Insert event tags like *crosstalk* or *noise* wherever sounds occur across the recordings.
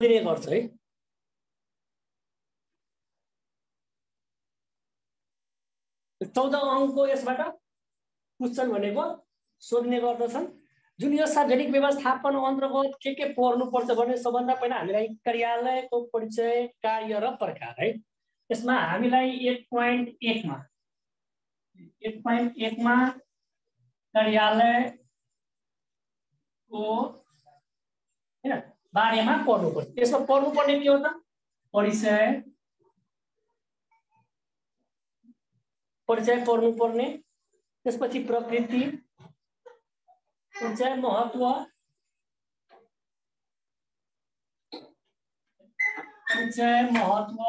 सोधिने गर्छ है। चौध अङ्कको यसबाट क्वेसन भनेको सोध्ने गर्दछन् जुन यो सार्वजनिक व्यवस्थापन अन्तर्गत के के पर्नुपर्छ भने सबभन्दा पहिला हामीलाई कार्यालयको परिचय कार्य र प्रकार है। यसमा हामीलाई एक पोइन्ट एकमा एक पोइन्ट एकमा कार्यालयको होइन बारेमा पढ्नुपर्छ त्यसमा पढ्नुपर्ने के हो त परिचय परिचय पढ्नुपर्ने त्यसपछि प्रकृति परिचय महत्व परिचय महत्व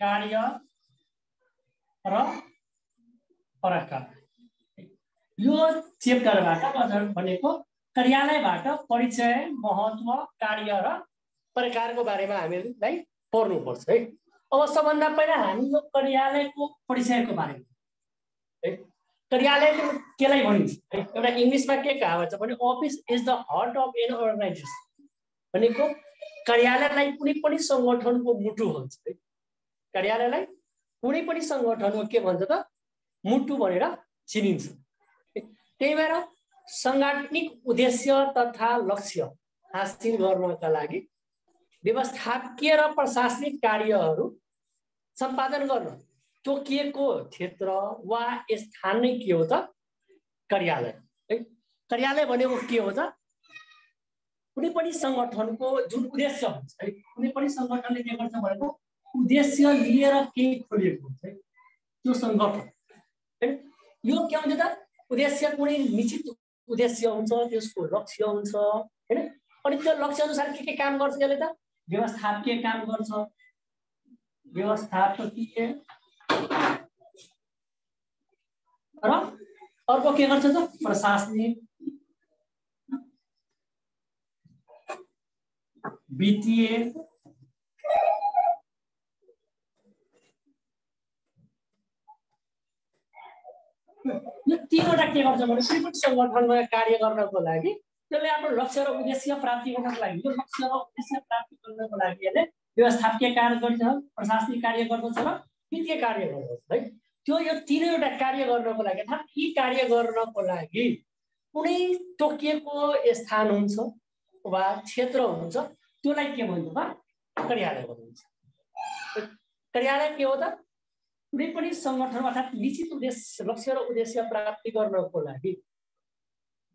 कार्य र प्रकार यो च्याप्टरबाट भनेको कार्यालयबाट परिचय महत्व कार्य र प्रकारको बारेमा हामीलाई पढ्नुपर्छ है। अब सबभन्दा पहिला हामी यो कार्यालयको परिचयको बारेमा है। कार्यालय केलाई भनिन्छ है? एउटा इङ्ग्लिसमा के कहावत छ भने office is the heart of an organization भनेको कार्यालयलाई कुनै पनि सङ्गठनको मुटु भन्छ है। कार्यालयलाई कुनै पनि सङ्गठनको के भन्छ त? मुटु भनेर चिनिन्छ त्यही भएर साङ्गठनिक उद्देश्य तथा लक्ष्य हासिल गर्नका लागि व्यवस्थापकीय र प्रशासनिक कार्यहरू सम्पादन गर्न तोकिएको क्षेत्र वा स्थान नै के हो त? कार्यालय। है कार्यालय भनेको के हो त? कुनै पनि सङ्गठनको जुन उद्देश्य हुन्छ है कुनै पनि सङ्गठनले के गर्छ भनेको उद्देश्य लिएर केही खोलिएको हुन्छ है त्यो सङ्गठन। होइन यो के हुन्छ त? उद्देश्य कुनै निश्चित उद्देश्य हुन्छ त्यसको लक्ष्य हुन्छ होइन? अनि त्यो लक्ष्य अनुसार के के काम गर्छ यसले त? व्यवस्थापकीय काम गर्छ? व्यवस्थापकीय र अर्को के गर्छ त? प्रशासनिक वित्तीय यो तिनवटा के गर्छ भने पनि सङ्गठनमा कार्य गर्नको लागि त्यसले आफ्नो लक्ष्य र उद्देश्य प्राप्ति गर्नको लागि यो लक्ष्य र उद्देश्य प्राप्ति गर्नको लागि यसले व्यवस्थापकीय कार्य गर्छ प्रशासनिक कार्य गर्दछ र वित्तीय कार्य गर्दछ है। त्यो यो तिनैवटा कार्य गर्नको लागि अर्थात् यी कार्य गर्नको लागि कुनै तोकिएको स्थान हुन्छ वा क्षेत्र हुन्छ त्यसलाई के भन्छ त कार्यालय भनिन्छ। कार्यालय के हो त? कुनै पनि सङ्गठन अर्थात् निश्चित उद्देश्य लक्ष्य र उद्देश्य प्राप्ति गर्नको लागि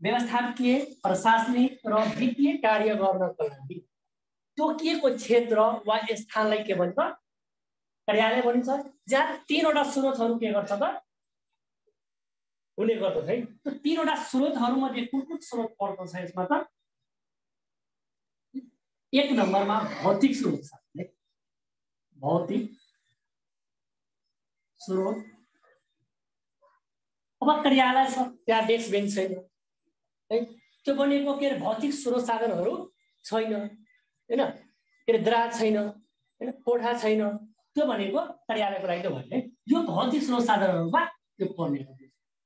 व्यवस्थापकीय प्रशासनिक र वित्तीय कार्य गर्नको लागि तोकिएको क्षेत्र वा स्थानलाई के भन्छ? कार्यालय भनिन्छ। जहाँ तिनवटा स्रोतहरू के गर्छ त? हुने गर्दछ है। त्यो तिनवटा स्रोतहरूमध्ये कुन कुन स्रोत पर्दछ यसमा त? एक नम्बरमा भौतिक स्रोत छ। भौतिक स्रोत अब कार्यालय छ त्यहाँ डेस्क बेन्च छैन है त्यो बनेको के अरे भौतिक स्रोत साधनहरू छैन होइन के अरे द्राज छैन होइन कोठा छैन त्यो भनेको कार्यालयको लागि त भन्ने यो भौतिक स्रोत साधनहरूमा त्यो पर्ने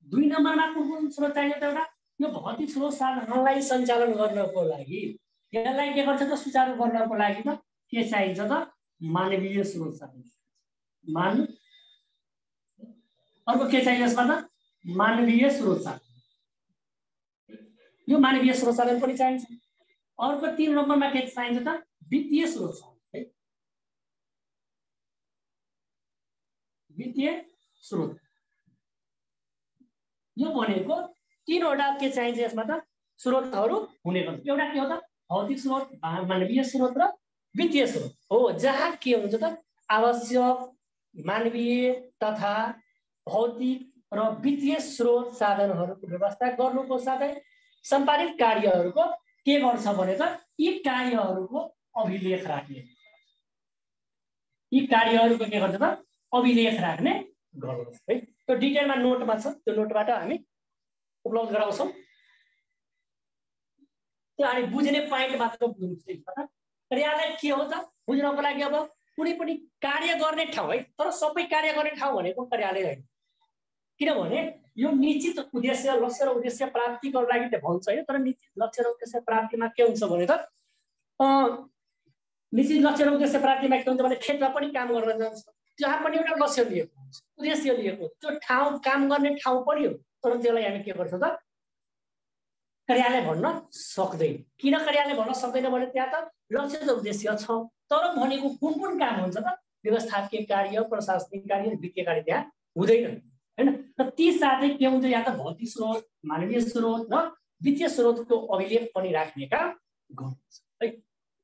दुई नम्बरमा कुन कुन स्रोत चाहिन्छ त एउटा यो भौतिक स्रोत साधनहरूलाई सञ्चालन गर्नको लागि यसलाई के गर्छ त सुचारू गर्नको लागि त के चाहिन्छ त मानवीय स्रोत साधन मान अर्को के चाहिन्छ यसमा त मानवीय साधन यो मानवीय साधन पनि चाहिन्छ। अर्को तिन नम्बरमा के चाहिन्छ त? वित्तीय साधन है। वित्तीय स्रोत। यो भनेको तिनवटा के चाहिन्छ यसमा त स्रोतहरू हुने गर्छ। एउटा के हो त? भौतिक स्रोत मानवीय स्रोत र वित्तीय स्रोत। हो जहाँ के हुन्छ त? आवश्यक मानवीय तथा भौतिक र वित्तीय स्रोत साधनहरूको व्यवस्था गर्नुको साथै सम्पादित कार्यहरूको के गर्छ भने त यी कार्यहरूको अभिलेख राख्ने। यी कार्यहरूको के गर्छ त? अभिलेख राख्ने गर्दछ है। त्यो डिटेलमा नोटमा छ। त्यो नोटबाट हामी उपलब्ध गराउँछौँ। त्यो हामी बुझ्ने पोइन्ट मात्र बुझ्नु कार्यालय के हो त? बुझ्नको लागि अब कुनै पनि कार्य गर्ने ठाउँ है। तर सबै कार्य गर्ने ठाउँ भनेको कार्यालय होइन किनभने यो निश्चित उद्देश्य लक्ष्य र उद्देश्य प्राप्तिको लागि त भन्छ होइन तर निश्चित लक्ष्य र उद्देश्य प्राप्तिमा के हुन्छ भने त निश्चित लक्ष्य र उद्देश्य प्राप्तिमा के हुन्छ भने खेतमा पनि काम गर्न जान्छ। जहाँ पनि एउटा लक्ष्य लिएको हुन्छ उद्देश्य लिएको त्यो ठाउँ काम गर्ने ठाउँ पनि हो तर त्यसलाई हामी के गर्छौँ त कार्यालय भन्न सक्दैन। किन कार्यालय भन्न सक्दैन भने त्यहाँ त लक्ष्य र उद्देश्य छ। तर भनेको कुन कुन काम हुन्छ त व्यवस्थापकीय कार्य प्रशासनिक कार्य वित्तीय कार्य त्यहाँ हुँदैन। होइन? र ती साथै के हुन्छ यहाँ त भौतिक स्रोत मानवीय स्रोत र वित्तीय स्रोतको अभिलेख पनि राख्ने काम गर्नुहुन्छ है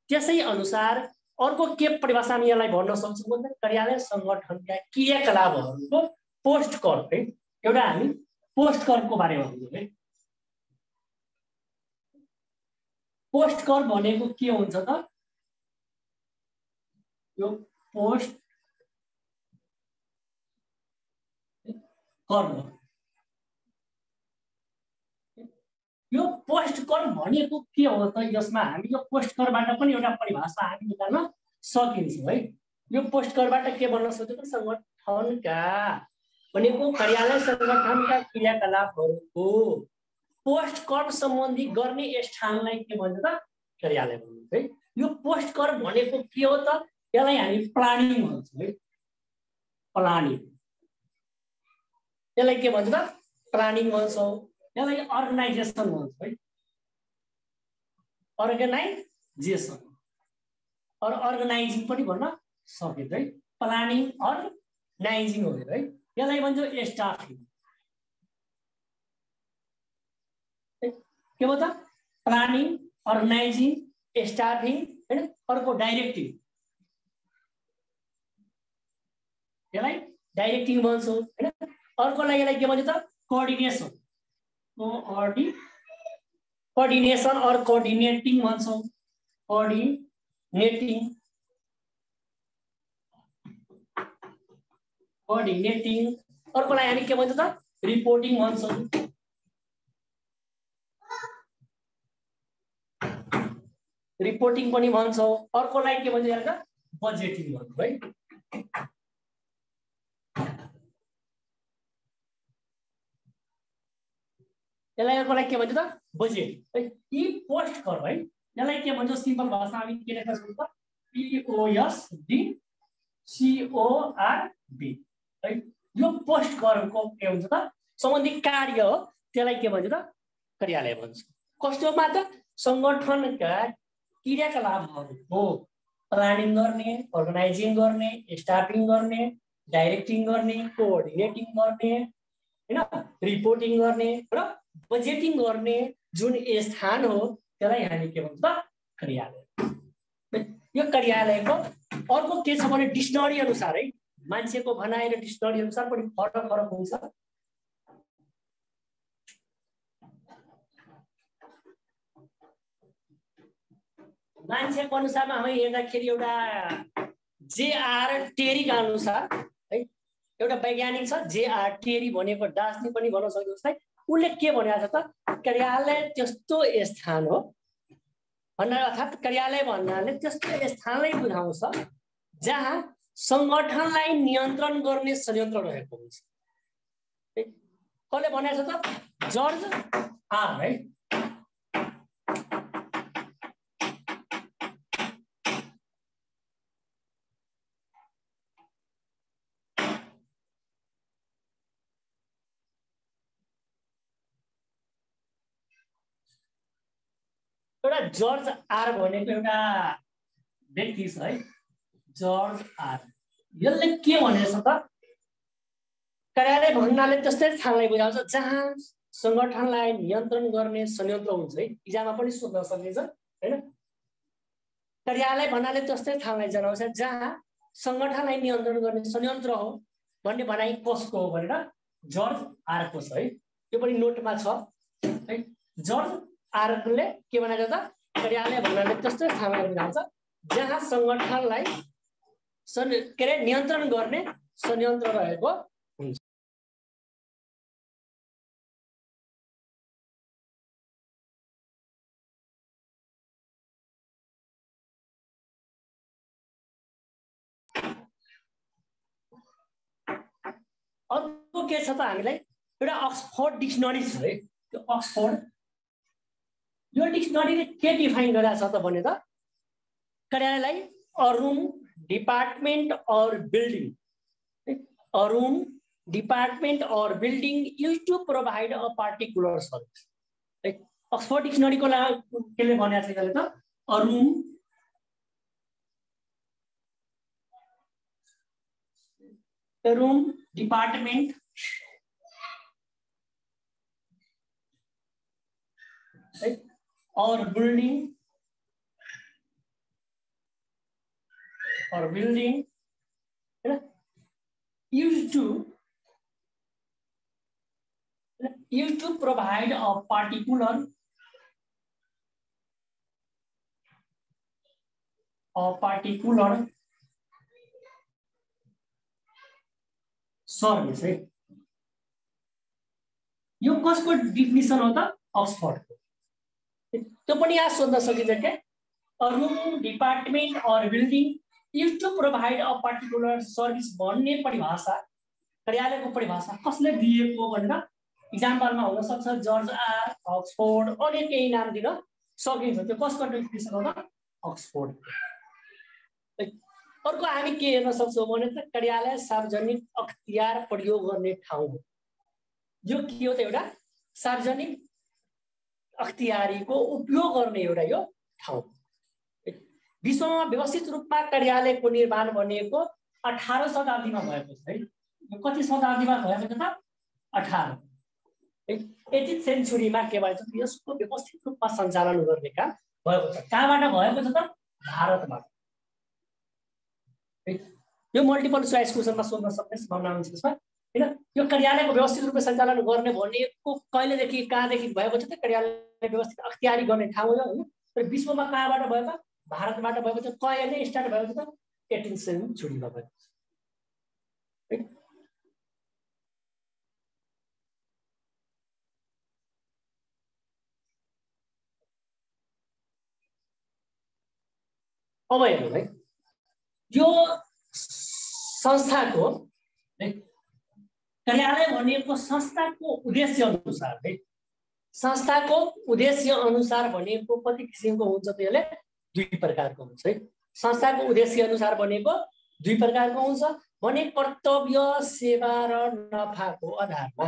त्यसै अनुसार अर्को के परिभाषामा यसलाई भन्न सक्छौँ भने कार्यालय सङ्गठनका क्रियाकलापहरूको पोस्ट कर है? एउटा हामी पोस्ट करको बारेमा बुझौँ है? पोस्ट कर भनेको के हुन्छ त? यो पोस्ट कर यो पोस्ट कर भनेको के हो त यसमा हामी यो पोस्ट करबाट पनि एउटा परिभाषा हामी निकाल्न सकिन्छ है। यो पोस्ट करबाट के भन्न सक्छ सङ्गठनका भनेको कार्यालय सङ्गठनका क्रियाकलापहरूको पोस्ट कर सम्बन्धी गर्ने स्थानलाई के भन्छ त कार्यालय भन्छ है। यो पोस्ट कर भनेको के हो त यसलाई हामी प्लानिङ भन्छौँ है। प्लानिङ। यसलाई के भन्छ त? प्लानिङ भन्छौँ यसलाई अर्गनाइजेसन भन्छ है। अर्गनाइजेसन। अरू अर्गनाइजिङ पनि भन्न सकिन्छ है। प्लानिङ अर्गनाइजिङ हो है। यसलाई भन्छ स्टाफिङ। के भयो प्लानिङ अर्गनाइजिङ स्टाफिङ होइन? अर्को डाइरेक्टिङ। यसलाई डाइरेक्टिङ भन्छौँ होइन? अर्कोलाई यसलाई के भन्छ त? कोअर्डिनेसन कोअर्डि कोअर्डिनेसन अर कोअर्डिनेटिङ भन्छौँ। कोअर्डिनेटिङ कोअर्डिनेटिङ अर्कोलाई हामी के भन्छ त? रिपोर्टिङ भन्छौँ। रिपोर्टिङ पनि भन्छौँ। अर्कोलाई के भन्छ यहाँ बजेटिङ भन्छौँ है? यसलाई अर्कोलाई के भन्छ त? बजेट है यी पोस्ट कर है। यसलाई के भन्छ? सिम्पल भाषा हामी के लेख्न सक्छौँ पिओएसडी सिओआरडी है। यो पोस्ट करको के हुन्छ त? सम्बन्धित कार्य हो। त्यसलाई के भन्छ त? कार्यालय भन्छ। कस्तोमा त सङ्गठनका क्रियाकलापहरूको प्लानिङ गर्ने अर्गनाइजिङ गर्ने स्टाफिङ गर्ने डाइरेक्टिङ गर्ने कोअर्डिनेटिङ गर्ने होइन रिपोर्टिङ गर्ने र बजेटिङ गर्ने जुन स्थान हो त्यसलाई हामी के भन्छ कार्यालय यो कार्यालयको अर्को के छ भने डिक्सनरी अनुसार है मान्छेको भनाइ र डिक्सनरी अनुसार पनि फरक फरक हुन्छ मान्छेको अनुसारमा हामी हेर्दाखेरि एउटा जेआर टेरीका अनुसार है एउटा वैज्ञानिक छ जेआर टेरी भनेको डास्नी पनि भन्न सक्यो उसलाई उसले के भनेको छ त कार्यालय त्यस्तो स्थान हो भन्नाले अर्थात् कार्यालय भन्नाले त्यस्तो स्थानलाई बुझाउँछ जहाँ सङ्गठनलाई नियन्त्रण गर्ने संयन्त्र रहेको हुन्छ कसले भनेको छ त जर्ज आर है जर्ज आर भनेको एउटा व्यक्ति छ है। George R. यसले के भनेको छ त? कार्यालय भन्नाले त्यस्तै स्थानलाई बुझाउँछ जहाँ सङ्गठनलाई नियन्त्रण गर्ने संयन्त्र हुन्छ है। इजामा पनि सोध्न सकिन्छ होइन? कार्यालय भन्नाले त्यस्तै स्थानलाई जनाउँछ जहाँ सङ्गठनलाई नियन्त्रण गर्ने संयन्त्र हो भन्ने भनाइ कसको हो भनेर जर्ज आरको छ है। त्यो पनि नोटमा छ है? जर्ज आरले के भनेको त कार्यालय भन्नाले त्यस्तो ठाउँमा बुझाउँछ जहाँ सङ्गठनलाई के अरे नियन्त्रण गर्ने संयन्त्र रहेको हुन्छ। अर्को के छ त हामीलाई एउटा अक्सफोर्ड डिक्सनरी छ है। त्यो अक्सफोर्ड यो डिक्सनरी ने के डिफाइन गरेको छ त भने त कार्यालयलाई a room department or building a room department or building use to provide a particular service like Oxford डिक्सनरीको ला केले भनेको छ त्यसले त a room a room right? Or building or building है ना use to used to provide a particular a particular service यो कसको डिफिनिसन हो त अक्सफोर्डको त्यो पनि यहाँ सोध्न सकिन्छ क्या अरू department or building use to provide a particular service भन्ने परिभाषा कार्यालयको परिभाषा कसले दिएको भनेर इक्जाम्पलमा हुनसक्छ जर्ज आर अक्सफोर्ड अनेक केही नाम दिन सकिन्छ त्यो कसको हो त अक्सफोर्ड अर्को हामी के हेर्न सक्छौँ भने त कार्यालय सार्वजनिक अख्तियार प्रयोग गर्ने ठाउँ हो यो के हो त एउटा सार्वजनिक अख्तियारीको उपयोग गर्ने एउटा यो ठाउँ विश्वमा व्यवस्थित रूपमा कार्यालयको निर्माण बनिएको अठार शताब्दीमा भएको छ है? कति शताब्दीमा भएको छ त? अठार। एटिन सेन्चुरीमा के भएछ यसको व्यवस्थित रूपमा सञ्चालन गर्ने काम भएको छ। कहाँबाट भएको छ त? भारतबाट यो मल्टिपल चोइस क्वेसनमा सोध्न सक्ने सम्भावना हुन्छ त्यसमा। होइन? यो कार्यालयको व्यवस्थित रूपमा सञ्चालन गर्ने भनेको कहिलेदेखि कहाँदेखि भएको छ त कार्यालय? व्यवस्थित अख्तियारी गर्ने ठाउँ हो होइन। तर विश्वमा कहाँबाट भएको भारतबाट भएको छ कहिले स्टार्ट भएको छ त? एटिन सेन्चुरीमा भएको छ अब हेर्नु है। यो संस्थाको कार्यालय भनिएको संस्थाको उद्देश्य अनुसार है संस्थाको उद्देश्य अनुसार भनेको कति किसिमको हुन्छ त यसले? दुई प्रकारको हुन्छ है। संस्थाको उद्देश्य अनुसार भनेको दुई प्रकारको हुन्छ। भने कर्तव्य सेवा र नफाको आधारमा।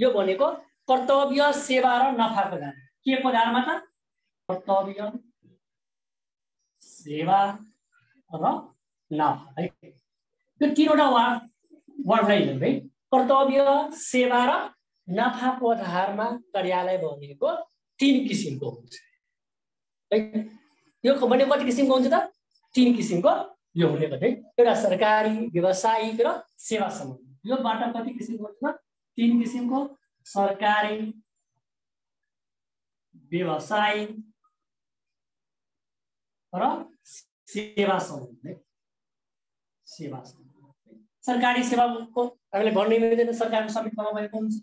यो भनेको कर्तव्य सेवा र नफाको आधार के को आधारमा त? कर्तव्य सेवा र नफा है। यो तिनवटा वार्ड वर्डलाई हेर्नु है। कर्तव्य सेवा र नफाको आधारमा कार्यालय भनेको तिन किसिमको हुन्छ। यो भने कति किसिमको हुन्छ त? तिन किसिमको यो हुने भने एउटा सरकारी व्यावसायिक र सेवा सम्बन्धी योबाट कति किसिमको हुन्छ त? तिन किसिमको सरकारी व्यवसायिक र सेवा सम्बन्धी सेवा सरकारी सेवाको हामीले भन्नै मिल्दैन सरकारको समितिमा भएको हुन्छ।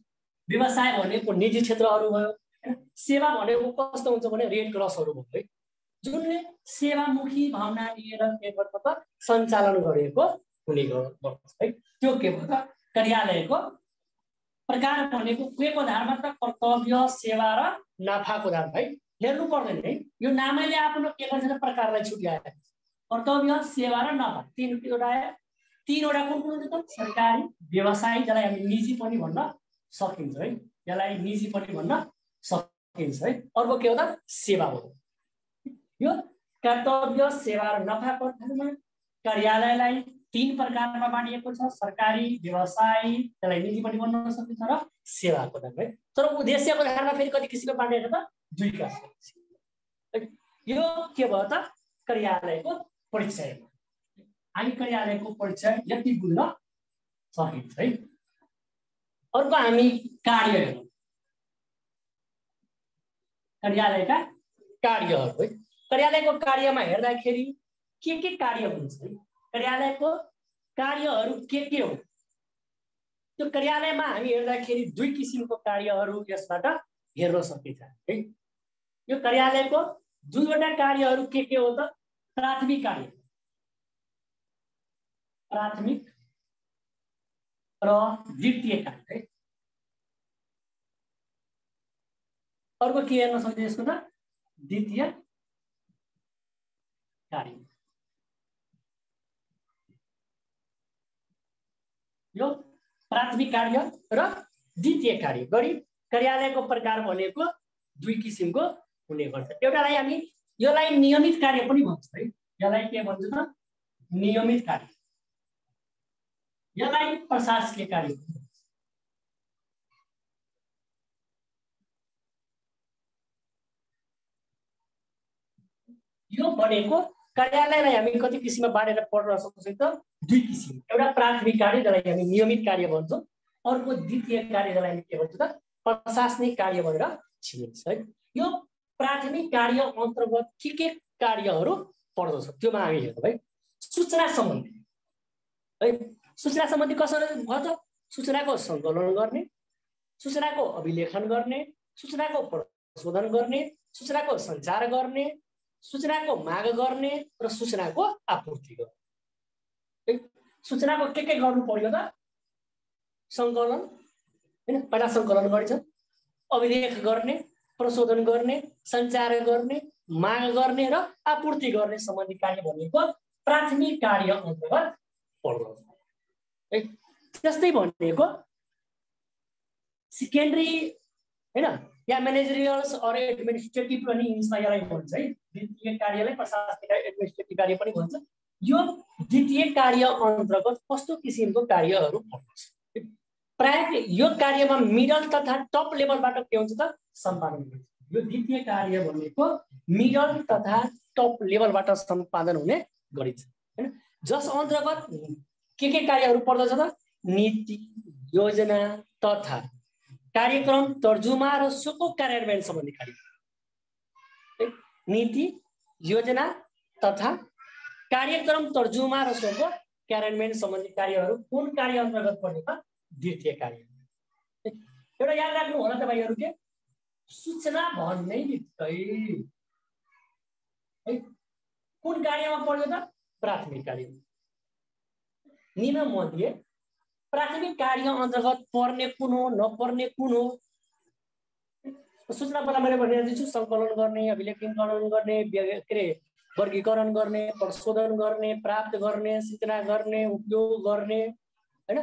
व्यवसाय भनेको निजी क्षेत्रहरू भयो होइन सेवा भनेको कस्तो हुन्छ भने रेड क्रसहरू भयो है? जुनले सेवामुखी भावना लिएर के गर्छ त सञ्चालन गरेको हुने गर्छ है? त्यो के भन्छ कार्यालयको प्रकार भनेको के को आधारमा त कर्तव्य सेवा र नाफाको आधार है? हेर्नु पर्दैन है? यो नामैले आफ्नो के गर्छ प्रकारलाई छुट्याएर कर्तव्य सेवा र नफा तिनवटा तिनवटा कुन कुन हुन्छ त? सरकारी व्यवसाय जसलाई हामी निजी पनि भन्न सकिन्छ है। यसलाई निजी पनि भन्न सकिन्छ है। अर्को के हो त? सेवा हो। यो कर्तव्य सेवा र नफाको धर्म कार्यालयलाई तिन प्रकारमा बाँडिएको छ। सरकारी व्यवसाय त्यसलाई निजी पनि भन्न सकिन्छ र सेवाको धर्म है। तर उद्देश्यको आधारमा फेरि कति किसिमको बाँडिएको त? दुई किसिम यो के भयो त? कार्यालयको परिचय हामी कार्यालयको परिचय यति बुझ्न सकिन्छ है। अर्को हामी कार्य हेरौँ। कार्यालयका कार्यहरू है। कार्यालयको कार्यमा हेर्दाखेरि के के कार्य हुन्छ है। कार्यालयको कार्यहरू के के हो त्यो कार्यालयमा हामी हेर्दाखेरि दुई किसिमको कार्यहरू यसबाट हेर्न सकिन्छ है। यो कार्यालयको दुईवटा कार्यहरू के के हो त? प्राथमिक कार्य। प्राथमिक र जिटिए है अर्को के हेर्न सक्छ यसको त? द्वितीय कार्य। यो प्राथमिक कार्य र द्वितीय कार्य। गरी कार्यालयको प्रकार भनेको दुई किसिमको हुने गर्छ। एउटालाई हामी यसलाई नियमित कार्य पनि भन्छौँ है। यसलाई के भन्छ त? नियमित कार्य। यसलाई प्रशासकीय कार्य यो भनेको कार्यालयलाई हामी कति किसिममा बाँडेर पढ्न सक्छौँ त? दुई किसिम. एउटा प्राथमिक कार्य जसलाई हामी नियमित कार्य भन्छौँ अर्को द्वितीय कार्य जसलाई हामी के भन्छौँ त? प्रशासनिक कार्य भनेर चिनिन्छ है? यो प्राथमिक कार्य अन्तर्गत के के कार्यहरू पर्दछ त्योमा हामी हेर्छौँ है? सूचना सम्बन्धी है? सूचना सम्बन्धी कसरी भयो त? सूचनाको सङ्कलन गर्ने सूचनाको अभिलेखन गर्ने सूचनाको प्रशोधन गर्ने सूचनाको सञ्चार गर्ने सूचनाको माग गर्ने र सूचनाको आपूर्ति गर्ने। सूचनाको के के गर्नु पर्यो त? सङ्कलन होइन? पहिला सङ्कलन गरिन्छ। अभिलेख गर्ने प्रशोधन गर्ने सञ्चार गर्ने माग गर्ने र आपूर्ति गर्ने सम्बन्धी कार्य भनेको प्राथमिक कार्य अन्तर्गत पर्दछ है त्यस्तै भनेको सेकेन्ड्री होइन या म्यानेजरियल्स अरू एडमिनिस्ट्रेटिभ पनि इङ्ग्लिसमा यसलाई भन्छ है द्वितीय कार्यलाई प्रशासनिक एडमिनिस्ट्रेटिभ कार्य पनि भन्छ यो द्वितीय कार्य अन्तर्गत कस्तो किसिमको कार्यहरू पर्दछ प्राय यो कार्यमा मिडल तथा टप लेभलबाट के हुन्छ त सम्पादन हुन्छ यो द्वितीय कार्य भनेको मिडल तथा टप लेभलबाट सम्पादन हुने गरिन्छ होइन जस अन्तर्गत के के कार्यहरू पर्दछ त? नीति योजना तथा कार्यक्रम तर्जुमा र सोको कार्यान्वयन सम्बन्धी कार्य नीति योजना तथा कार्यक्रम तर्जुमा र सोको कार्यान्वयन सम्बन्धी कार्यहरू कुन कार्य अन्तर्गत पर्ने त? द्वितीय कार्य। एउटा याद राख्नु होला तपाईँहरू के सूचना भन्ने बित्तिकै है? कुन कार्यमा पर्यो त? प्राथमिक कार्य। निम्न मध्ये प्राथमिक कार्य अन्तर्गत पर्ने कुन हो नपर्ने कुन हो सूचना पहिला मैले भनिरहेको छु सङ्कलन गर्ने अभिलेखीकरण गर्ने के अरे वर्गीकरण गर्ने प्रशोधन गर्ने प्राप्त गर्ने सूचना गर्ने उपयोग गर्ने होइन?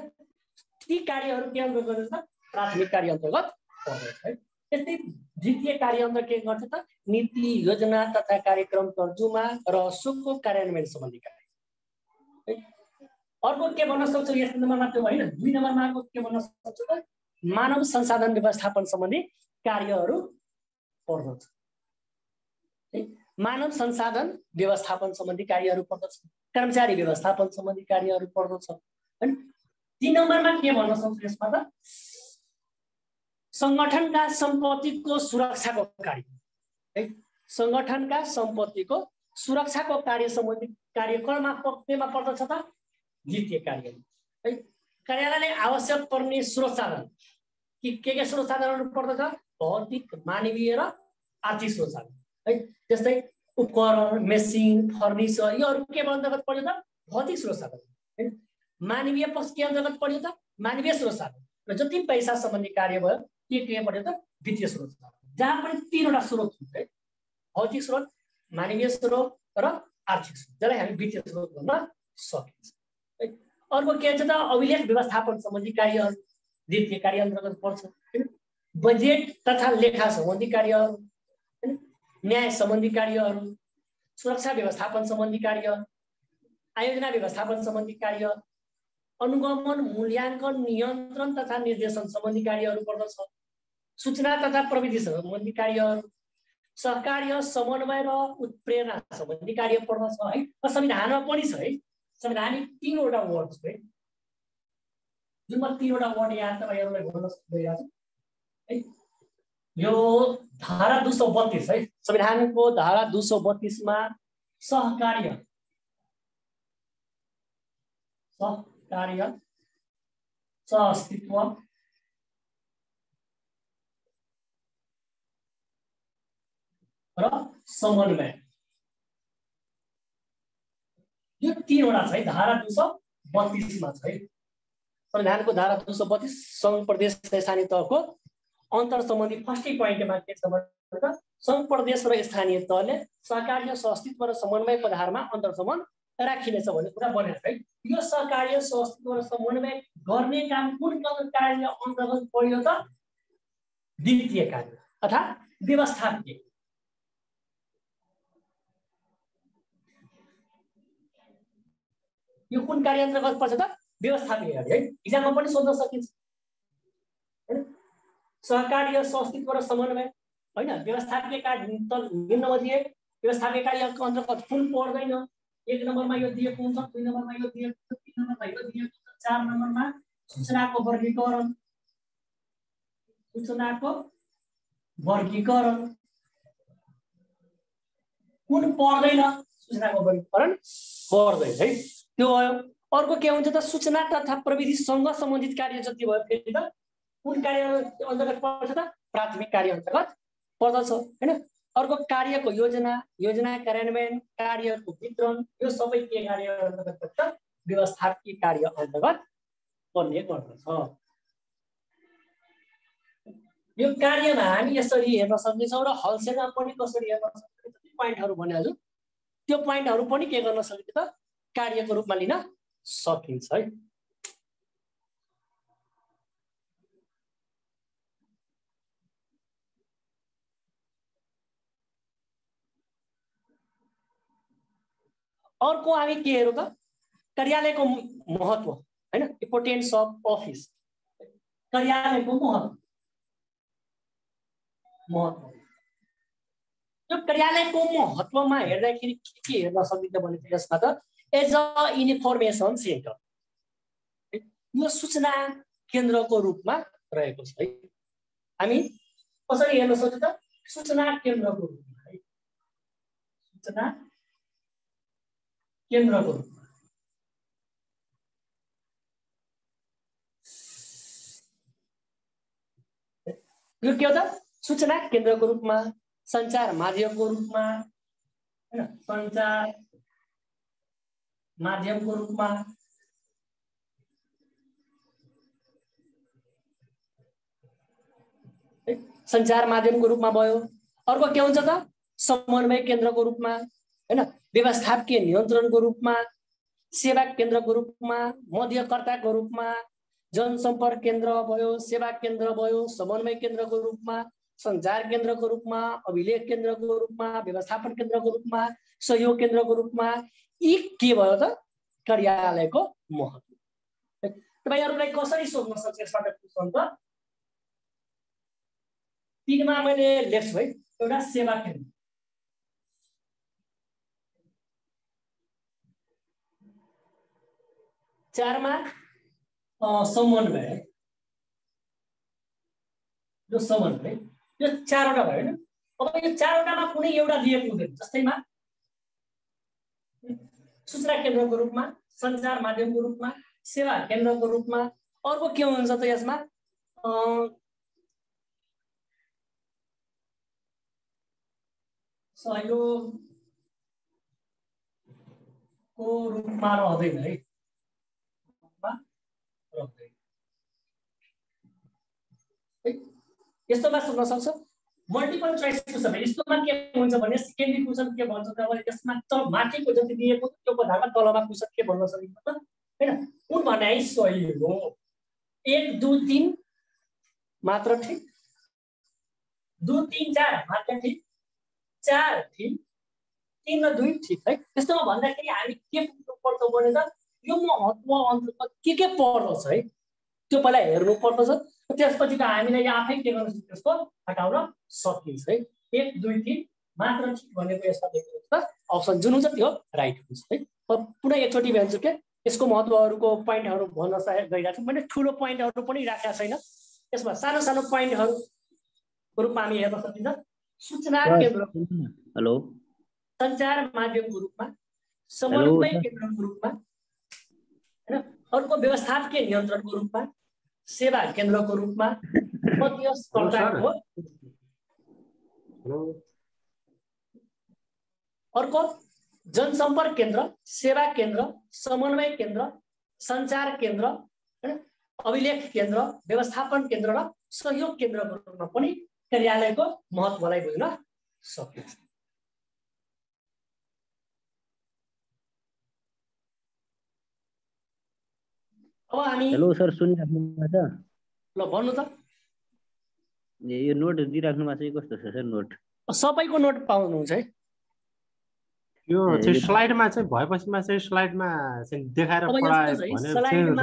ती कार्यहरू के अन्तर्गत छ प्राथमिक कार्य अन्तर्गत पर्दछ है? त्यस्तै द्वितीय कार्य अन्तर्गत के गर्छ त? नीति योजना तथा कार्यक्रम तर्जुमा र सुखको कार्यान्वयन सम्बन्धी कार्य। अर्को के भन्न सक्छौँ? यस नम्बरमा त्यो होइन। दुई नम्बरमा अर्को के भन्न सक्छौँ त? मानव संसाधन व्यवस्थापन सम्बन्धी कार्यहरू पर्दछ मानव संसाधन व्यवस्थापन सम्बन्धी कार्यहरू पर्दछ कर्मचारी व्यवस्थापन सम्बन्धी कार्यहरू पर्दछ होइन तिन नम्बरमा के भन्न सक्छौँ यसमा त? सङ्गठनका सम्पत्तिको सुरक्षाको कार्य। है? सङ्गठनका सम्पत्तिको सुरक्षाको कार्य सम्बन्धी कार्यक्रममा पर्दछ त? द्वितीय कार्य है कार्यालयले आवश्यक पर्ने स्रोत साधन के के के स्रोत साधनहरू पर्दछ? भौतिक मानवीय र आर्थिक स्रोत साधन है त्यस्तै उपकरण मेसिन फर्निचर योहरू के अन्तर्गत पर्यो त? भौतिक स्रोत साधन होइन मानवीय पक्ष के अन्तर्गत पर्यो त? मानवीय स्रोत साधन र जति पैसा सम्बन्धी कार्य भयो के के पर्यो त? वित्तीय स्रोत साधन जहाँ पनि तिनवटा स्रोत हुन्छ है भौतिक स्रोत मानवीय स्रोत र आर्थिक स्रोत। जसलाई हामी वित्तीय स्रोत भन्न सकिन्छ। अर्को के छ त अभिलेख व्यवस्थापन सम्बन्धी कार्यहरू द्वितीय कार्य अन्तर्गत पर्छ बजेट तथा लेखा सम्बन्धी कार्यहरू होइन? न्याय सम्बन्धी कार्यहरू सुरक्षा व्यवस्थापन सम्बन्धी कार्य आयोजना व्यवस्थापन सम्बन्धी कार्य अनुगमन मूल्याङ्कन नियन्त्रण तथा निर्देशन सम्बन्धी कार्यहरू पर्दछ। सूचना तथा प्रविधि सम्बन्धी कार्यहरू सहकार्य समन्वय र उत्प्रेरणा सम्बन्धी कार्य पर्दछ है? संविधानमा पनि छ है? संवैधानिक तिनवटा वर्ड छ है जुन म तिनवटा वर्ड यहाँ तपाईँहरूलाई भन्न गइरहेको छु है यो धारा दुई सौ बत्तिस है संविधानको धारा दुई सौ बत्तिसमा सहकार्य सहकार्य सहअस्तित्व र समन्वय यो तिनवटा छ है धारा दुई सौ बत्तिसमा छ है संविधानको धारा दुई सौ बत्तिस सङ्घ प्रदेश स्थानीय तहको अन्तर सम्बन्धी फर्स्टै पोइन्टमा के छ भने सङ्घ प्रदेश र स्थानीय तहले सहकार्य अस्तित्व र समन्वयको आधारमा अन्तर सम्बन्ध राखिनेछ भन्ने कुरा बनेर है। यो सहकार्य स्वास्थ्य र समन्वय गर्ने काम कुन कार्य अन्तर्गत पऱ्यो त वित्तीय कार्य अर्थात् व्यवस्थापकीय। यो कुन कार्य अन्तर्गत पर्छ त? व्यवस्थापकीय कार्य है? इक्जाममा पनि सोध्न सकिन्छ। होइन? स्वास्थ्य र समन्वय होइन? व्यवस्थापकीय कार्य निम्नमा दिए व्यवस्थापकीय कार्यको अन्तर्गत कुन पर्दैन। एक नम्बरमा यो दिएको हुन्छ दुई नम्बरमा यो दिएको हुन्छ तिन नम्बरमा यो दिएको हुन्छ चार नम्बरमा सूचनाको वर्गीकरण। सूचनाको वर्गीकरण। कुन पर्दैन? सूचनाको वर्गीकरण पर्दैन है? त्यो भयो। अर्को के हुन्छ त सूचना तथा प्रविधिसँग सम्बन्धित कार्य जति भयो फेरि त कुन कार्य अन्तर्गत पर्छ त प्राथमिक कार्य अन्तर्गत पर्दछ होइन? अर्को कार्यको योजना योजना कार्यान्वयन कार्यको वितरण यो सबै के कार्य अन्तर्गत पर्छ? व्यवस्थापकीय कार्य अन्तर्गत पर्ने गर्दछ। यो कार्यमा हामी यसरी हेर्न सक्नेछौँ र हलसेलमा पनि कसरी हेर्न सक्छ पोइन्टहरू भनेको त्यो पोइन्टहरू पनि के गर्न सकिन्छ त कार्यको रूपमा लिन सकिन्छ है? अर्को हामी के हेरौँ त? कार्यालयको महत्त्व होइन? इम्पोर्टेन्स अफ अफिस कार्यालयको महत्त्व। महत्त्व। यो कार्यालयको महत्त्वमा हेर्दाखेरि के के हेर्न सकिन्छ भने यसमा त एज अ इन्फर्मेसन सेन्टर यो सूचना केन्द्रको रूपमा रहेको छ है हामी कसरी हेर्न सक्छौँ त सूचना केन्द्रको रूपमा है सूचना केन्द्रको रूपमा यो के हो त सूचना केन्द्रको रूपमा सञ्चार माध्यमको रूपमा होइन सञ्चार माध्यमको रूपमा सञ्चार माध्यमको रूपमा भयो। अर्को के हुन्छ त? समन्वय केन्द्रको रूपमा होइन? व्यवस्थापकीय नियन्त्रणको रूपमा सेवा केन्द्रको रूपमा मध्यकर्ताको रूपमा जनसम्पर्क केन्द्र भयो सेवा केन्द्र भयो समन्वय केन्द्रको रूपमा सञ्चार केन्द्रको रूपमा अभिलेख केन्द्रको रूपमा व्यवस्थापन केन्द्रको रूपमा सहयोग केन्द्रको रूपमा यी के भयो त? कार्यालयको महत्त्व। तपाईँहरूलाई कसरी सोध्न सक्छ यसबाट क्वेसन त तिनमा मैले लेख्छु है एउटा सेवा केन्द्र। चारमा समन्वय यो समन्वय। यो चारवटा भयो होइन। अब यो चारवटामा कुनै एउटा दिएको हुँदैन जस्तैमा सूचना केन्द्रको रूपमा सञ्चार माध्यमको रूपमा सेवा केन्द्रको रूपमा अर्को के हुन्छ त यसमा? सहयोगको रूपमा रहँदैन है। यस्तोमा सोध्न सक्छ? मल्टिपल चोइस क्वेसन यस्तोमा के हुन्छ भने सेकेन्डरी क्वेसन के भन्छ त? अब यसमा त माथिको जति दिएको त्यो पदामा तलमा क्वेसन के भन्न सकिन्छ त? होइन? कुन भनाइ सही हो? एक दुई तिन मात्र ठिक? दुई तिन चार मात्र ठिक? चार ठिक? तिन र दुई ठिक है? त्यस्तोमा भन्दाखेरि हामी के पर्छ भने त यो महत्त्व अन्तर्गत के के पर्दछ है? त्यो पहिला हेर्नु पर्दछ। त्यसपछि त हामीलाई आफै के गर्नु त्यसको हटाउन सकिन्छ। है? एक दुई तिन मात्र ठिक भनेको यसमा देख्नुहुन्छ अप्सन जुन हुन्छ त्यो राइट हुन्छ। है? पुनः एकचोटि भन्छु के? यसको महत्त्वहरूको पोइन्टहरू भन्न गइरहेको छु। मैले ठुलो पोइन्टहरू पनि राखेको छैन। यसमा सानो सानो पोइन्टहरूको रूपमा हामी हेर्न सकिन्छ। सूचना केन्द्र। हेलो। सञ्चार माध्यमको रूपमा। समन्वय केन्द्रको रूपमा। होइन? अर्को व्यवस्थापकीय नियन्त्रणको रूपमा। सेवा केन्द्रको रूपमा मध्यस्थताको अर्को जनसम्पर्क केन्द्र सेवा केन्द्र समन्वय केन्द्र सञ्चार केन्द्र होइन अभिलेख केन्द्र व्यवस्थापन केन्द्र र सहयोग केन्द्रको रूपमा पनि कार्यालयको महत्त्वलाई बुझ्न सकिन्छ अब हामी हेलो सर सुनिराख्नु भएको छ? ल भन्नु त। ए, यो नोट दिइराख्नु भएको चाहिँ कस्तो छ सर नोट सबैको नोट पाउनुहुन्छ है। यो चाहिँ स्लाइडमा चाहिँ भएपछिमा चाहिँ स्लाइडमा चाहिँ देखाएर छ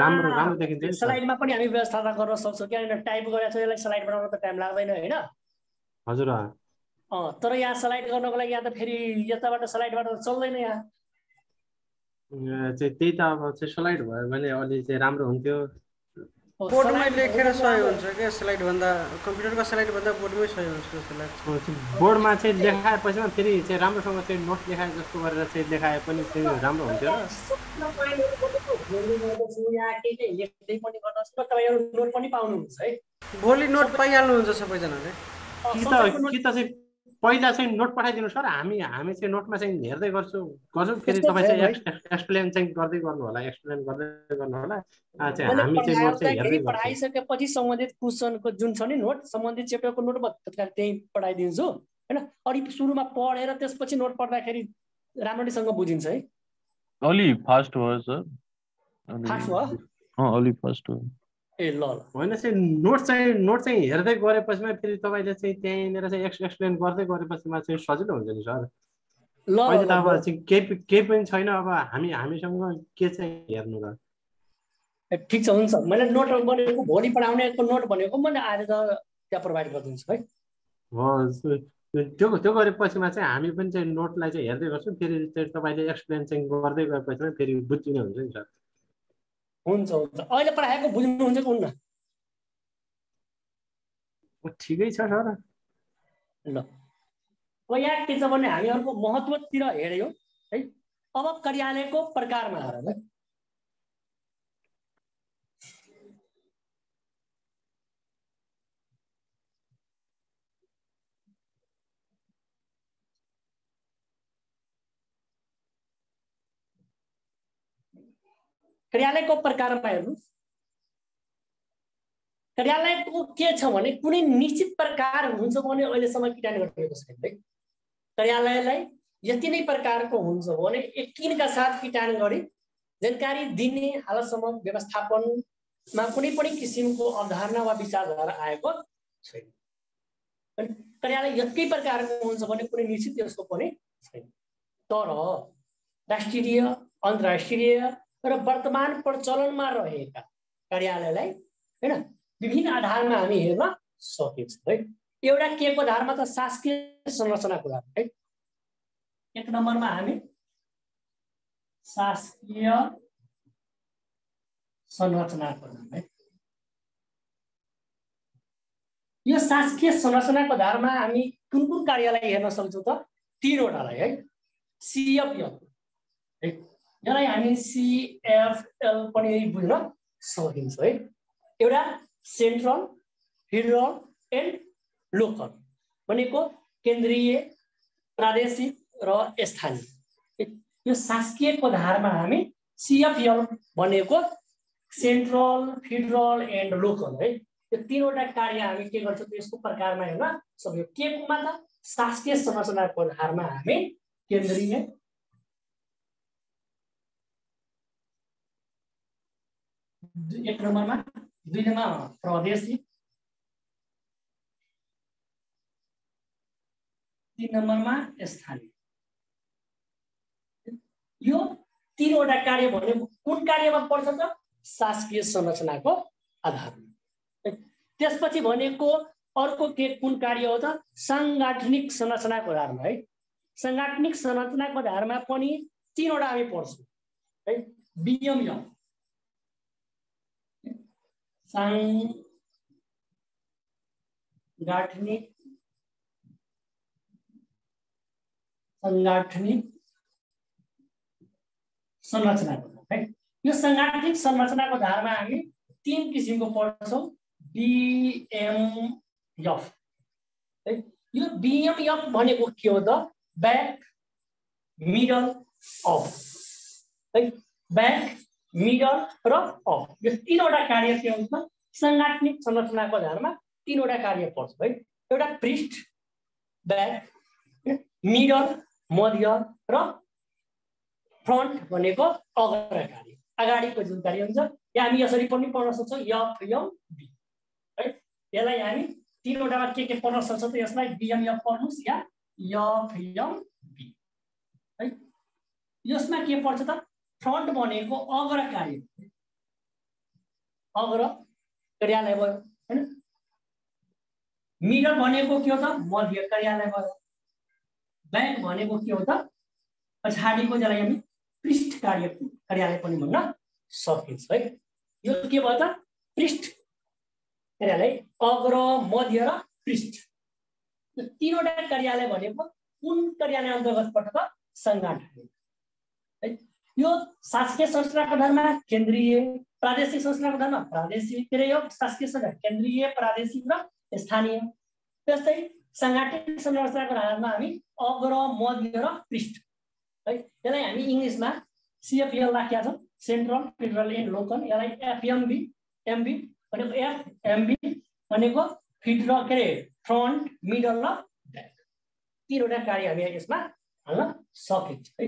राम्रो राम्रो देखिन्छ। स्लाइडमा पनि हामी व्यवस्था गर्न सक्छौँ। किनभने टाइप गरेर चाहिँ यसलाई स्लाइड बनाउन त टाइम लाग्दैन होइन? हजुर तर यहाँ स्लाइड गर्नको लागि यहाँ त फेरि यताबाट स्लाइडबाट त चल्दैन यहाँ। चाहिँ त्यही त अब चाहिँ स्लाइड भयो भने अलि चाहिँ राम्रो हुन्थ्यो। बोर्डमै लेखेर भन्दा सही हुन्छ क्या स्लाइडभन्दा कम्प्युटरको स्लाइडभन्दा बोर्डमै सही हुन्छ जस्तो लाग्छ बोर्डमा चाहिँ लेखाएपछि फेरि चाहिँ राम्रोसँग चाहिँ नोट लेखाए जस्तो गरेर चाहिँ लेखाए पनि चाहिँ राम्रो हुन्थ्यो र। भोलि नोट पाइहाल्नुहुन्छ सबैजनाले। कि त चाहिँ पहिला चाहिँ नोट पठाइदिनु सर। हामी हामी चाहिँ नोटमा चाहिँ हेर्दै गर्छु। गर्छौँ फेरि तपाईँ चाहिँ एक्स- एक्सप्लेन चाहिँ गर्दै गर्नु होला। एक्सप्लेन गर्दै गर्नु होला। हामी चाहिँ नोट चाहिँ हेर्दै पढाइसकेपछि सम्बन्धित क्वेसनको जुन छ नि नोट सम्बन्धित च्याप्टरको नोट म तत्काल त्यहीँ पढाइदिन्छु। होइन? अलिक सुरुमा पढेर त्यसपछि नोट पढ्दाखेरि राम्ररीसँग बुझिन्छ है। अलि फास्ट भयो सर। फास्ट भयो? अँ अलि फास्ट भयो। ए ल ल। होइन चाहिँ नोट चाहिँ नोट चाहिँ हेर्दै गरेपछिमा फेरि तपाईँले चाहिँ त्यहीँनिर चाहिँ एक्स एक्सप्लेन गर्दै गरेपछिमा चाहिँ सजिलो हुन्छ नि सर। ल अहिले त अब चाहिँ केही केही पनि छैन अब हामी हामीसँग के चाहिँ हेर्नु र? ठिक छ हुन्छ। मैले नोट बनेको भोलि पढाउनेको नोट भनेको मैले आज त त्यहाँ प्रोभाइड गरिदिन्छु है। हो त्यो त्यो गरेपछिमा चाहिँ हामी पनि चाहिँ नोटलाई चाहिँ हेर्दै गर्छौँ फेरि तपाईँले एक्सप्लेन चाहिँ गर्दै गएपछिमा फेरि बुझिने हुन्छ नि सर। हुन्छ हुन्छ। अहिले पढाएको बुझ्नुहुन्छ कि हुन्न ठिकै छ सर। ल। अब यहाँ के छ भने हामीहरूको महत्त्वतिर हेऱ्यौँ है। अब कार्यालयको प्रकारमा हेरौँ कार्यालयको प्रकारमा हेर्नु कार्यालयको के छ भने कुनै निश्चित प्रकार हुन्छ भने अहिलेसम्म किटान गरिएको छैन है कार्यालयलाई यति नै प्रकारको हुन्छ भने यकिनका साथ किटान गरी जानकारी दिने हालसम्म व्यवस्थापनमा कुनै पनि किसिमको अवधारणा वा विचारधारा आएको छैन अनि कार्यालय यति प्रकारको हुन्छ भने कुनै निश्चित यसको पनि छैन तर राष्ट्रिय अन्तर्राष्ट्रिय र वर्तमान प्रचलनमा रहेका कार्यालयलाई होइन? विभिन्न आधारमा हामी हेर्न सकिन्छ है? एउटा के को आधारमा त शासकीय संरचनाको आधार है? एक नम्बरमा हामी शासकीय संरचनाको नाम है? यो शासकीय संरचनाको आधारमा हामी कुन कुन कार्यालय हेर्न सक्छौँ त? तिनवटालाई है? सिएफएल है? यसलाई हामी सिएफएल पनि बुझ्न सकिन्छ है एउटा सेन्ट्रल फेडरल एन्ड लोकल भनेको केन्द्रीय प्रादेशिक र स्थानीय यो शासकीयको धारमा हामी सिएफएल भनेको सेन्ट्रल फेडरल एन्ड लोकल है यो तिनवटा कार्य हामी के गर्छौँ यसको प्रकारमा हेर्न सक्यौँ के कोमा त शासकीय संरचनाको आधारमा हामी केन्द्रीय एक नम्बरमा दुई नम्बरमा प्रादेशिक तिन नम्बरमा स्थानीय यो तिनवटा कार्य भनेको कुन कार्यमा पर्छ त? शासकीय संरचनाको आधारमा। त्यसपछि भनेको अर्को के कुन कार्य हो त? साङ्गाठनिक संरचनाको आधारमा है? साङ्गाठनिक संरचनाको आधारमा पनि तिनवटा हामी पढ्छौँ है? विनियम साङ्गाठनिक साङ्गाठनिक संरचनाको है यो साङ्गाठनिक संरचनाको धारमा हामी तिन किसिमको पढ्छौँ बिएमएफ है यो बिएमएफ भनेको के हो त? ब्याक मिडल अफ है ब्याक मिडल र अफ। यो तिनवटा कार्य के हुन्छ? साङ्गाठनिक संरचनाको आधारमा तिनवटा कार्य पर्छ है? एउटा पृष्ठ ब्याक मिडल मध्य र फ्रन्ट भनेको अग्र कार्य अगाडिको जुन कार्य हुन्छ या हामी यसरी पनि पढ्न सक्छौँ यफ यम बी। है? यसलाई हामी तिनवटामा के के पढ्न सक्छौँ त यसलाई बिएम यफ पढ्नुहोस् या यफ यम बी। है? यसमा के पर्छ त? फ्रन्ट भनेको अग्रकारी अग्र कार्यालय भयो होइन? मिडल भनेको के हो त? मध्य कार्यालय भयो। ब्याङ्क भनेको के हो त? पछाडिको जसलाई हामी पृष्ठ कार्य कार्यालय पनि भन्न सकिन्छ है? यो के भयो त? पृष्ठ कार्यालय अग्र मध्य र पृष्ठ। यो तिनवटा कार्यालय भनेको कुन कार्यालय अन्तर्गतबाट त सङ्गठन है? यो शासकीय संस्थाको धर्ममा केन्द्रीय प्रादेशिक संस्थाको धर्म प्रादेशिक के अरे यो शासकीय संस्था केन्द्रीय प्रादेशिक र स्थानीय। त्यस्तै साङ्गठनिक संरचनाको आधारमा हामी अग्र मध्य र पृष्ठ। है यसलाई हामी इङ्ग्लिसमा सिएफएल राखेका छौँ सेन्ट्रल फेडरल एन्ड लोकल यसलाई एफएमबी एमबी भनेको एफएमबी भनेको फिडरल के अरे? फ्रन्ट मिडल र ब्याक तिनवटा कार्य हामी यसमा हाल्न सकिन्छ। है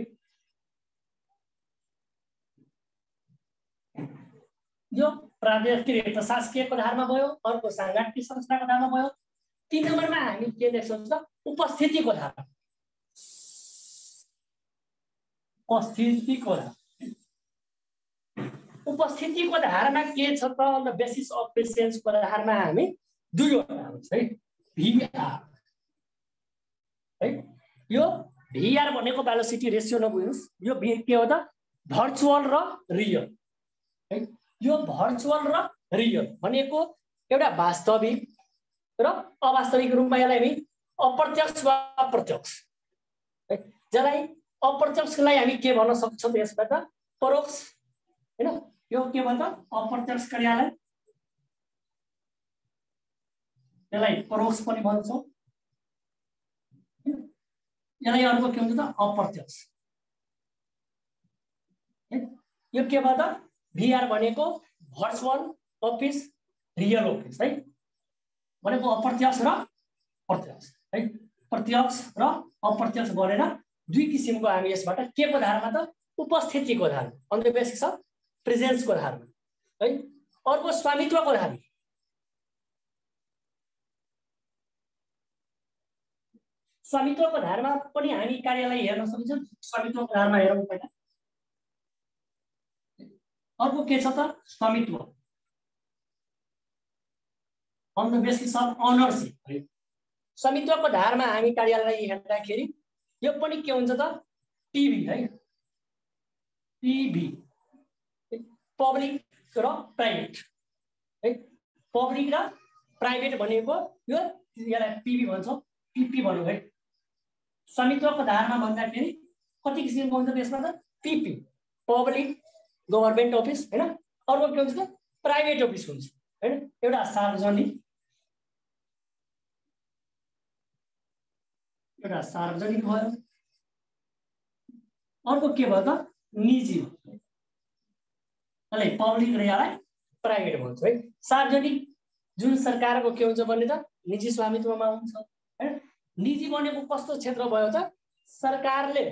यो प्रादेशिक के अरे शासकीयको धारमा भयो अर्को साङ्गठनिक संस्थाको धारमा भयो तिन नम्बरमा हामी के देख्छौँ त उपस्थितिको धारा। उपस्थितिको उपस्थितिको धारमा के छ त? बेसिस अफ प्रेसेन्सको धारमा हामी दुईवटा हुन्छ है। भिआर है? यो भिआर भनेको ब्यालोसिटी रेसियो नबुझ्नुहोस्। यो के हो त? भर्चुअल र रियल है? यो भर्चुअल र रियल भनेको एउटा वास्तविक र अवास्तविक रूपमा यसलाई हामी अप्रत्यक्ष वा अप्रत्यक्ष। है जसलाई अप्रत्यक्षलाई हामी के भन्न सक्छौँ यसबाट? परोक्ष। होइन? यो के भन्छ अप्रत्यक्ष कार्यालय यसलाई परोक्ष पनि भन्छौँ। यसलाई अर्को के हुन्छ त? अप्रत्यक्ष। यो के भयो भिआर भनेको भर्चुअल अफिस रियल अफिस है भनेको अप्रत्यक्ष र प्रत्यक्ष है प्रत्यक्ष र अप्रत्यक्ष भनेर दुई किसिमको हामी यसबाट के को धारमा त उपस्थितिको धारमा अन्त बेसिक छ प्रेजेन्सको धारमा है अर्को स्वामित्वको धारमा। स्वामित्वको धारमा पनि हामी कार्यालय हेर्न सकिन्छौँ स्वामित्वको धारमा हेरौँ पहिला। अर्को के छ त? स्वामित्व on the basis of ownership है। स्वामित्वको धारमा हामी कार्यालय हेर्दाखेरि यो पनि के हुन्छ त? टिभी है। टिभी पब्लिक र प्राइभेट है। पब्लिक र प्राइभेट भनेको यो यसलाई पिबी भन्छौँ। पिपी भनौँ है। स्वामित्वको धारमा भन्दाखेरि कति किसिमको हुन्छ त्यसमा त? पिपी पब्लिक गभर्मेन्ट अफिस होइन? अर्को के हुन्छ? त प्राइभेट अफिस हुन्छ होइन? एउटा सार्वजनिक एउटा सार्वजनिक भयो। अर्को के भयो त? निजी यसलाई पब्लिक र यसलाई प्राइभेट भन्छ है? सार्वजनिक जुन सरकारको के हुन्छ भने त? निजी स्वामित्वमा हुन्छ होइन? निजी भनेको कस्तो क्षेत्र भयो त? सरकारले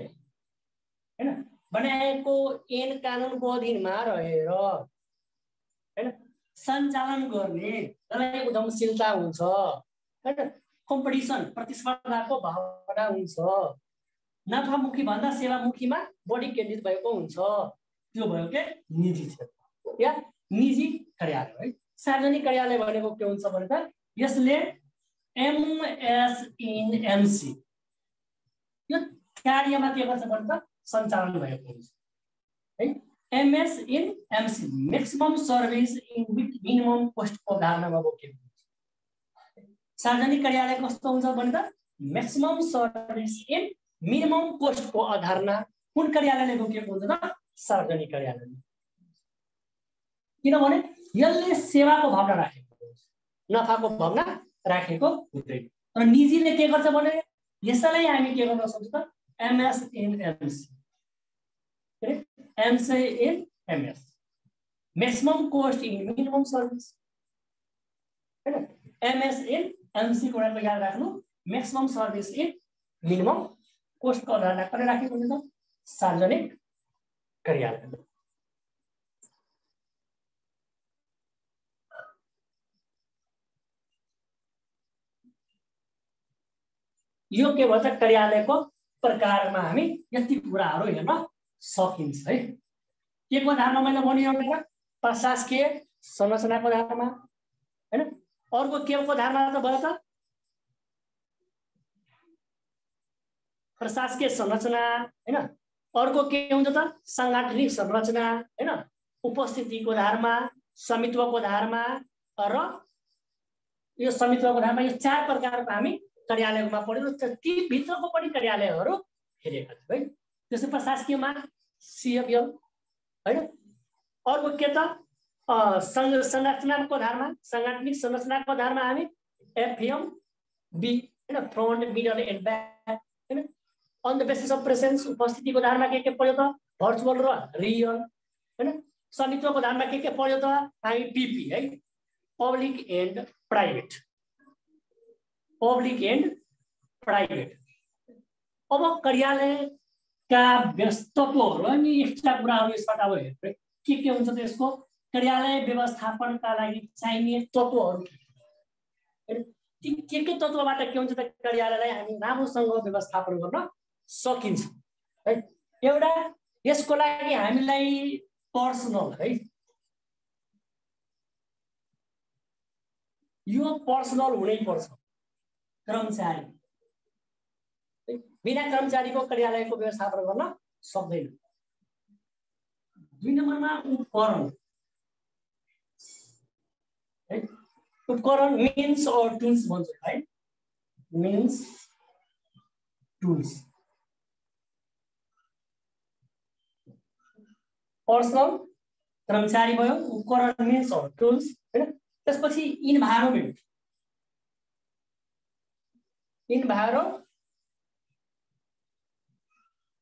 बनाएको ऐन कानुनको अधीनमा रहेर होइन? सञ्चालन गर्ने जसलाई उद्यमशीलता हुन्छ होइन? कम्पिटिसन प्रतिस्पर्धाको भावना हुन्छ। नाफामुखी भन्दा सेवामुखीमा बढी केन्द्रित भएको हुन्छ। त्यो भयो के? निजी क्षेत्र। या निजी कार्यालय है? सार्वजनिक कार्यालय भनेको के हुन्छ भने त यसले एमएस इन एमसी यो कार्यमा के गर्छ भने त सञ्चालन भएको हुन्छ। है? MS in MC maximum service in with minimum पोस्टको धारणामा बोकेको हुन्छ सार्वजनिक कार्यालय कस्तो हुन्छ भने त म्याक्सिमम सर्भिस इन मिनिमम पोस्टको आधारमा कुन कार्यालयले बोकेको हुन्छ त? सार्वजनिक कार्यालयले किनभने यसले सेवाको भावना राखेको हुन्छ। नफाको भावना राखेको हुँदैन। तर निजीले के गर्छ भने यसैलाई हामी के गर्न सक्छौँ त? MS in MC. correct msi in ms maximum cost in minimum service correct ms in mc को राखेर याद राख्नु maximum service in minimum cost को राखेर राखेको हुन्छ त सार्वजनिक कार्यालय यो के भन्छ कार्यालयको प्रकारमा हामी यति कुराहरू हेर्न सकिन्छ है? के को आधारमा मैले भने एउटा प्रशासकीय संरचनाको आधारमा होइन? अर्को के को आधारमा त भयो त? प्रशासकीय संरचना होइन? अर्को के हुन्छ त? साङ्गठनिक संरचना होइन? उपस्थितिको आधारमा स्वामित्वको आधारमा र यो स्वामित्वको आधारमा यो चार प्रकारको हामी कार्यालयमा पढ्यौँ र ती भित्रको पनि कार्यालयहरू हेरेका छौँ है? जस्तै प्रशासकीयमा सिएफएल होइन अर्को के त संरचनाको आधारमा साङ्गठनिक संरचनाको आधारमा हामी एफएम बी होइन फ्रन्ट मिडल एन्ड ब्याक होइन on the basis of presence उपस्थितिको आधारमा के के पढ्यो त भर्चुअल र रियल होइन स्वामित्वको आधारमा के के पढ्यो त हामी पिपी है? Public and private public and private अब कार्यालयका व्यस्तत्वहरू एक्स्ट्रा कुराहरू यसबाट अब हेर्नु के के हुन्छ त यसको कार्यालय व्यवस्थापनका लागि चाहिने तत्त्वहरू ती के के तत्त्वबाट के हुन्छ त कार्यालयलाई हामी राम्रोसँग व्यवस्थापन गर्न सकिन्छ है? एउटा यसको लागि हामीलाई पर्सनल है? यो पर्सनल हुनै पर्छ कर्मचारी। बिना कर्मचारीको कार्यालयको व्यवस्थापन गर्न सक्दैन। दुई नम्बरमा उपकरण। है? उपकरण मिन्स अर टुल्स भन्छ है? मिन्स टुल्स पर्सनल कर्मचारी भयो उपकरण मिन्स अर टुल्स होइन? त्यसपछि इन्भाइरोमेन्ट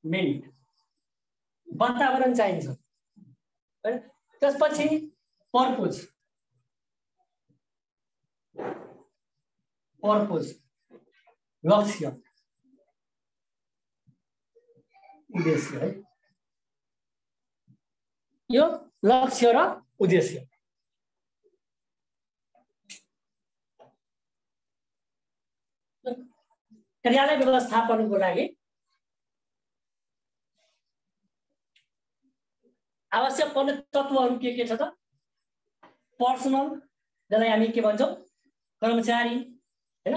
इन्भाइरोमेन्ट वातावरण चाहिन्छ। होइन त्यसपछि पर्पोज पर्पोज लक्ष्य। उद्देश्य है? यो लक्ष्य र उद्देश्य। कार्यालय व्यवस्थापनको लागि आवश्यक पर्ने तत्त्वहरू के के छ त? पर्सनल जसलाई हामी के भन्छौँ? कर्मचारी होइन?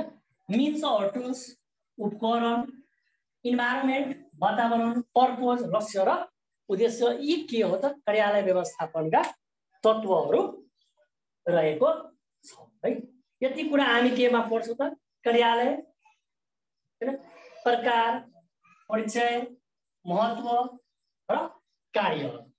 मिन्स अर टुल्स उपकरण इन्भाइरोमेन्ट वातावरण पर्पोज लक्ष्य र उद्देश्य यी के हो त? कार्यालय व्यवस्थापनका तत्त्वहरू रहेको छ है? यति कुरा हामी केमा पढ्छौँ त? कार्यालय होइन? प्रकार परिचय महत्व र कार्य।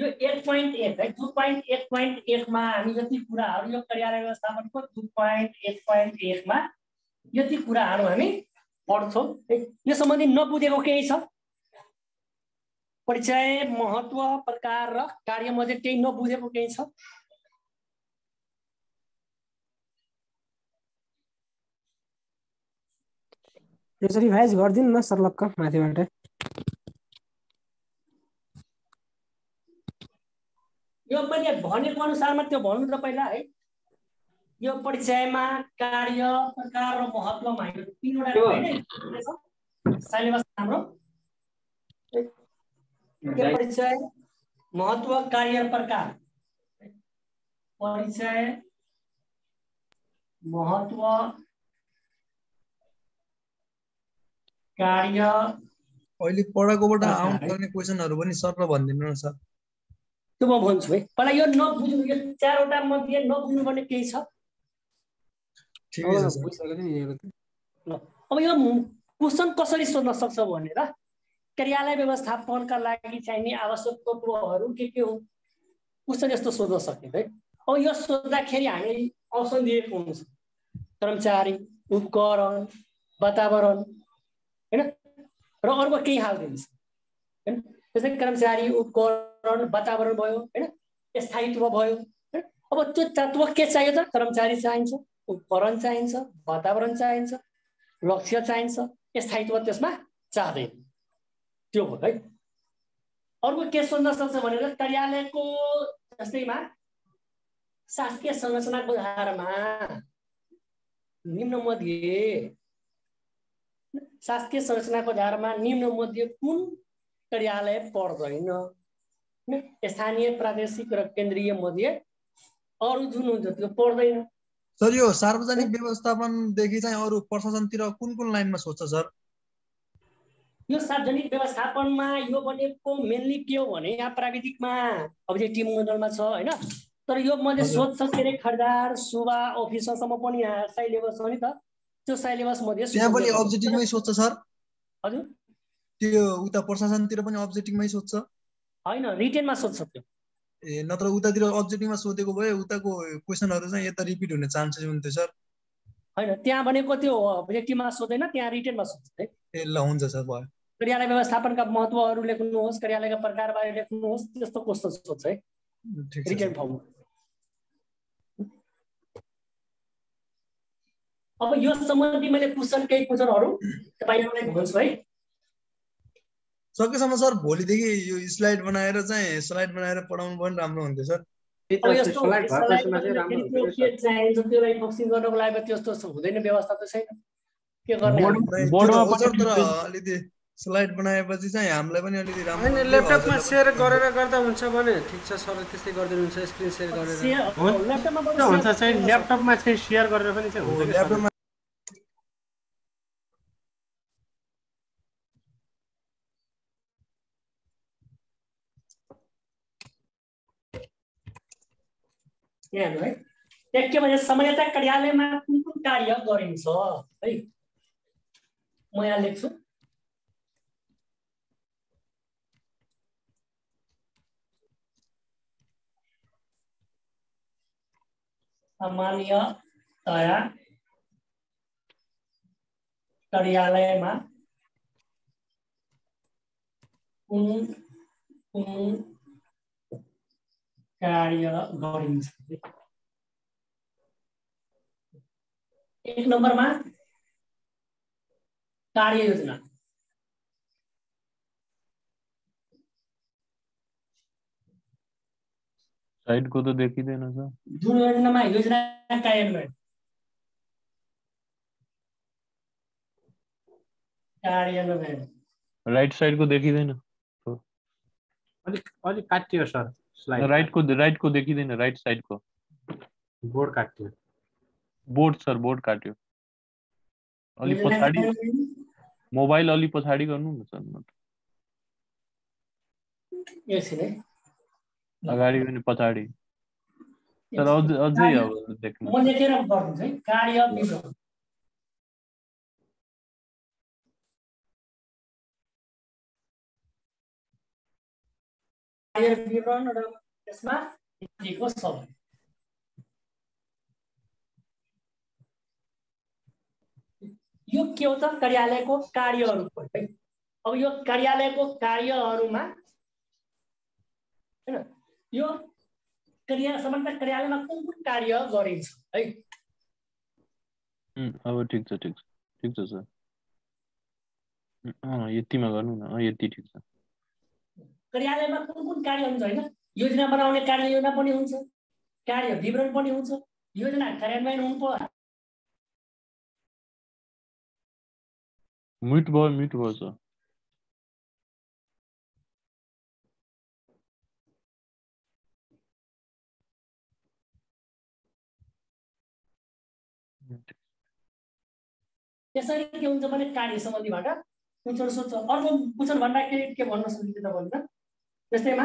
यो एट पोइन्ट एट है टु पोइन्ट एट पोइन्ट एटमा हामी जति कुराहरू यो कार्यालय व्यवस्थापनको टु पोइन्ट एट पोइन्ट एटमा यति कुराहरू हामी पढ्छौँ। है यो सम्बन्धी नबुझेको केही छ? परिचय महत्व प्रकार र कार्यमा चाहिँ केही नबुझेको केही छ? यो चाहिँ रिभाइज गरिदिनु न सरलक्क माथिबाट। यो मैले भनेको अनुसारमा त्यो भन्नु त पहिला है। यो परिचयमा कार्य प्रकार र महत्वमा यो तिनवटा सिलेबस हाम्रो। के परिचय महत्व कार्य प्रकार। परिचय महत्व कार्य। अहिले पढाएकोबाट आउनु पर्ने क्वेसनहरू पनि सर भनिदिनु न सर। त्यो म भन्छु है। पहिला यो नबुझ्नु यो चारवटा मध्ये नबुझ्नु पर्ने केही छ? अब यो क्वेसन कसरी सोध्न सक्छ भनेर कार्यालय व्यवस्थापनका लागि चाहिने आवश्यक तत्त्वहरू के के हो क्वेसन यस्तो सोध्न सकिन्छ है। अब यो सोद्धाखेरि हामी अप्सन दिएको हुन्छ कर्मचारी उपकरण वातावरण होइन? र अर्को केही हालिदिन्छ होइन? त्यस्तै कर्मचारी उपकरण वातावरण भयो होइन? स्थायित्व भयो अब त्यो तत्त्व के चाहियो त? कर्मचारी चाहिन्छ उपकरण चाहिन्छ वातावरण चाहिन्छ लक्ष्य चाहिन्छ स्थायित्व त्यसमा चाहँदैन त्यो हो है? अर्को के सोध्न सक्छ भनेर कार्यालयको जस्तैमा शासकीय संरचनाको आधारमा निम्न मध्ये शासकीय संरचनाको आधारमा निम्न मध्ये कुन कार्यालय पर्दैन? स्थानीय प्रादेशिक र केन्द्रीय मध्ये अरू जुन हुन्छ त्यो पर्दैन सर यो सार्वजनिक व्यवस्थापनदेखि चाहिँ अरू प्रशासनतिर कुन कुन लाइनमा सोध्छ सर यो सार्वजनिक व्यवस्थापनमा यो भनेको मेनली के हो भने यहाँ प्राविधिकमा अब्जेक्टिभ मोडलमा छ होइन तर यो मैले। सोध्छ के अरे खरिदार सुबा अफिसरसम्म पनि यहाँ सिलेबस छ नि त त्यो सिलेबस मध्ये सोध्छ सर हजुर त्यो उता प्रशासनतिर पनि अब्जेक्टिभमै सोध्छ होइन रिटेनमा सोध्छ त्यो। ए नत्र उतातिर अब्जेक्टिभमा सोधेको भए उताको क्वेसनहरू चाहिँ यता रिपिट हुने चान्सेस हुन्थ्यो सर होइन त्यहाँ भनेको त्यो अब्जेक्टिभमा सोध्दैन त्यहाँ रिटेनमा सोध्छ है। ए ल हुन्छ सर भयो। कार्यालय व्यवस्थापनका महत्त्वहरू लेख्नुहोस् कार्यालयका प्रकारबारे लेख्नुहोस् त्यस्तो कस्तो सोध्छ है। Written sir. फर्ममा अब यो सम्बन्धी मैले क्वेसन केही क्वेसनहरू तपाईँहरूलाई भन्छु है। सकेसम्म सर भोलिदेखि यो स्लाइड बनाएर चाहिँ स्लाइड बनाएर पढाउनु पनि राम्रो हुन्थ्यो सर। अब यस्तो स्लाइड भएको स्लाइडमा चाहिँ राम्रो फेरि त्यो हुन्थ्यो के चाहिन्छ त्यसलाई बक्सिङ गर्नको लागि त त्यस्तो हुँदैन व्यवस्था त छैन। के गर्ने अलिकति स्लाइड बनाएपछि चाहिँ हामीलाई पनि अलिकति राम्रो। ल्यापटपमा सेयर गरेर गर्दा हुन्छ भने ठिक छ सर त्यस्तै गरिदिनुहुन्छ स्क्रिन सेयर गरेर। हुन्छ। चाहिँ ल्यापटपमा चाहिँ सेयर गरेर पनि चाहिँ हो, हुन्छ? ल्यापटपमा यहाँ है त्यहाँ के भने सामान्यतः कार्यालयमा कुन कुन कार्य गरिन्छ है म यहाँ लेख्छु सामान्यतया कार्यालयमा कुन कुन कार्य गरिन्छ एक नम्बरमा कार्य योजना साइड को तो देख ही देना सर जुन योजनामा योजना कार्यान्वयन कार्यान्वयन राइट साइड को देख ही देना। अलिक अलिक काटियो सर राइट को राइट को देख देना राइट साइड को। बोर्ड काटियो बोर्ड सर बोर्ड काट्यो अलि पछाडि मोबाइल अलि पछाडि गर्नु न सर एकछिन है अगाडि पनि पछाडि तर अझ अझै अब देख्नु। म लेखेर गरिदिन्छु है कार्य विवरण कार्य विवरण र त्यसमा यो के हो त कार्यालयको कार्यहरू है अब यो कार्यालयको कार्यहरूमा होइन यो कार्य सामान्यतः कार्यालयमा कुन कुन कार्य गरिन्छ है अब ठिक छ ठिक छ ठिक छ सर यतिमा गर्नु न यति ठिक छ कार्यालयमा कुन कुन कार्य हुन्छ होइन? योजना बनाउने कार्य योजना पनि हुन्छ। कार्य विवरण पनि हुन्छ। योजना कार्यान्वयन हुनु पर्यो म्युट भयो म्युट भयो सर। त्यसरी के हुन्छ भने कार्य सम्बन्धीबाट क्वेसन सोध्छ। अर्को क्वेसन भन्दाखेरि के भन्न सकिन्छ त भन्दा जस्तैमा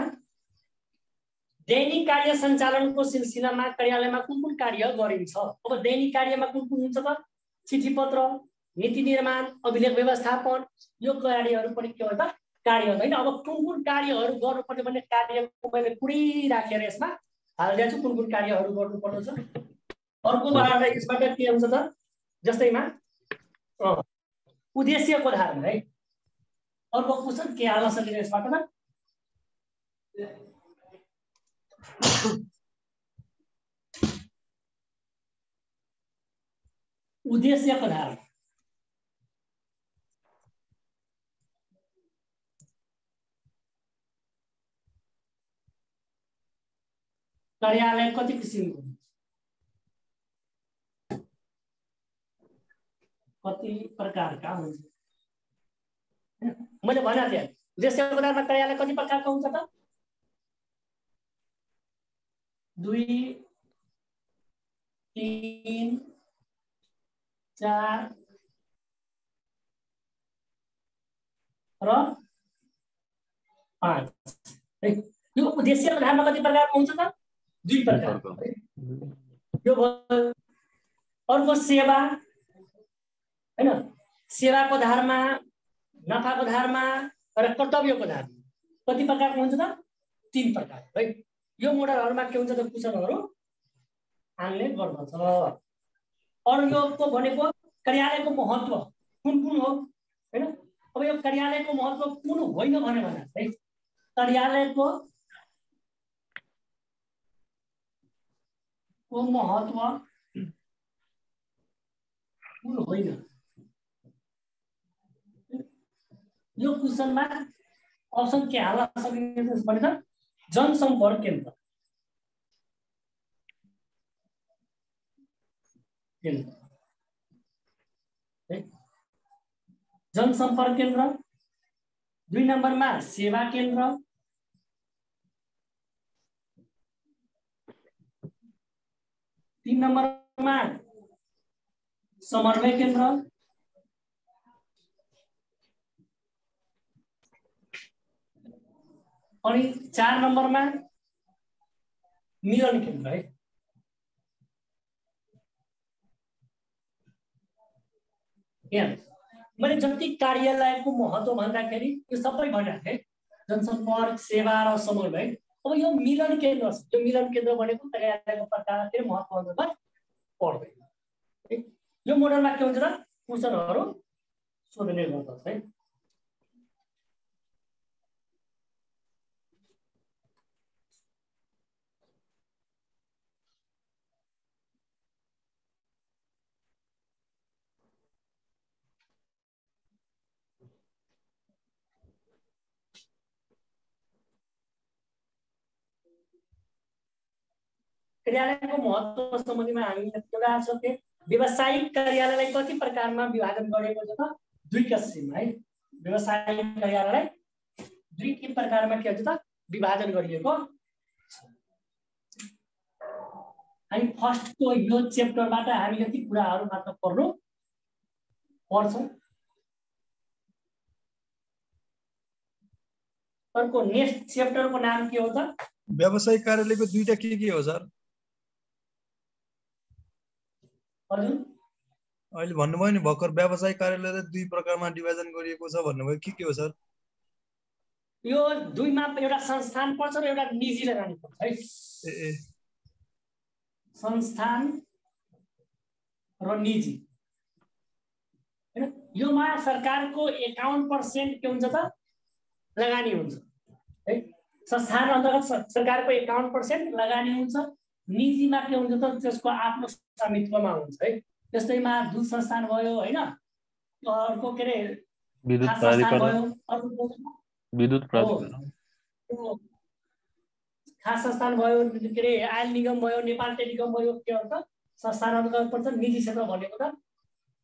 दैनिक कार्य सञ्चालनको सिलसिलामा कार्यालयमा कुन कुन कार्य गरिन्छ अब दैनिक कार्यमा कुन कुन हुन्छ त चिठी पत्र नीति निर्माण अभिलेख व्यवस्थापन यो कार्यहरू पनि के हो त कार्य हो होइन अब कुन कुन कार्यहरू गर्नुपर्ने भन्ने कार्यको मैले कुरै राखेर यसमा हालिदिएको छु कुन कुन कार्यहरू गर्नुपर्ने छ अर्को आएर यसबाट के हुन्छ त जस्तैमा उद्देश्यको आधारमा है अर्को क्वेसन के हाल्न सकिन्छ यसबाट उद्देश्यको धारण कार्यालय कति किसिमको कति प्रकारका हुन्छ मैले भने थिएँ देश कार्यालय कति प्रकारको हुन्छ त दुई तिन चार र पाँच है यो उद्देश्य आधारमा कति प्रकारको हुन्छ त दुई प्रकारको यो भयो अर्को सेवा होइन सेवाको धारमा नफाको धारमा र कर्तव्यको धारमा कति प्रकारको हुन्छ त तिन प्रकार है यो मोडलहरूमा के हुन्छ त क्वेसनहरू हाल्ने गर्दछ। अरू योको भनेको कार्यालयको महत्त्व कुन कुन हो? होइन? अब यो कार्यालयको महत्त्व कुन होइन भने है। कार्यालयको को महत्त्व कुन होइन? यो क्वेसनमा अप्सन के हाल्न सकिन्छ भने त जनसम्पर्क केन्द्र जनसम्पर्क केन्द्र दुई नम्बरमा सेवा केन्द्र। तिन नम्बरमा समन्वय केन्द्र। अनि चार नम्बरमा मिलन केन्द्र है यहाँ मैले जति कार्यालयको महत्त्व भन्दाखेरि यो सबै भनेको थिएँ जनसम्पर्क सेवा र समन्वय अब यो मिलन केन्द्र यो मिलन केन्द्र भनेको कार्यालयको प्रकार फेरि महत्त्वमा पर्दैन यो मोडलमा के हुन्छ त क्वेसनहरू सोध्ने गर्दछ है। कार्यालयको महत्त्व सम्बन्धीमा हामी एउटा छ के व्यावसायिक कार्यालयलाई कति प्रकारमा विभाजन गरेको छ त दुई किसिम है व्यावसायिक कार्यालयलाई दुई के प्रकारमा के हुन्छ त विभाजन गरिएको हामी फर्स्टको यो च्याप्टरबाट हामी यति कुराहरू मात्र पढ्नु पर्छ अर्को नेक्स्ट च्याप्टरको नाम के हो त व्यावसायिक कार्यालयको दुईटा के के हो सर हजुर अहिले भन्नुभयो नि भर्खर व्यावसायिक कार्यालयलाई दुई प्रकारमा डिभाइजन गरिएको छ भन्नुभयो। के के हो सर? यो दुईमा एउटा संस्थान पर्छ र एउटा निजीलाई जानुपर्छ है? ए ए। संस्थान र निजी। होइन? योमा सरकारको एकाउन्न पर्सेन्ट के हुन्छ त? लगानी हुन्छ है? संस्थान अन्तर्गत सरकारको एकाउन्न पर्सेन्ट लगानी हुन्छ। निजीमा के हुन्छ त त्यसको आफ्नो स्वामित्वमा हुन्छ है। जस्तैमा दुध संस्थान भयो होइन? अर्को के अरे खास संस्थान भयो के अरे? आयल निगम भयो नेपाल टेलिकम भयो के भन्छ संस्थान अन्तर्गत पर्छ निजी क्षेत्र भनेको त।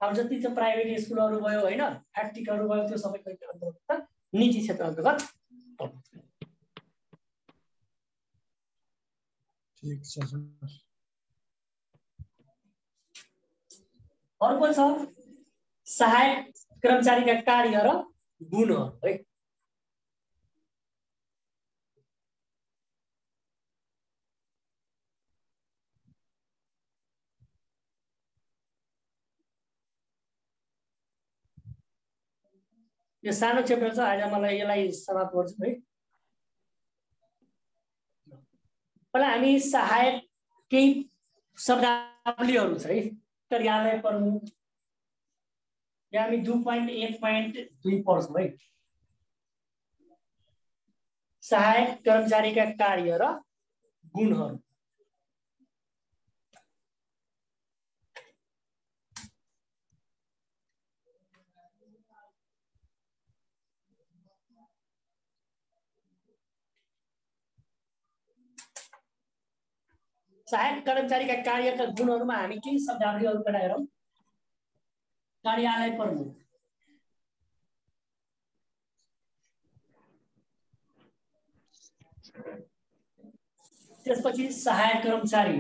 अब जति चाहिँ प्राइभेट स्कुलहरू भयो होइन? फ्याक्ट्रीहरू भयो त्यो सबैको निजी क्षेत्र अन्तर्गत ठिक छ अर्को छ सहायक कर्मचारीका कार्य र गुणहरू है यो सानो च्याप्टर छ आज मलाई यसलाई समाप्त गर्छु है पहिला हामी सहायक केही शब्दावलीहरू छ है। कार्यालय प्रमुख यहाँ हामी दुई पोइन्ट एक पोइन्ट दुई पढ्छौँ है। सहायक कर्मचारीका कार्य र गुणहरू। सहायक कर्मचारीका कार्यका गुणहरूमा हामी केही शब्दावलीहरू पनि हेरौँ कार्यालय प्रमुख त्यसपछि सहायक कर्मचारी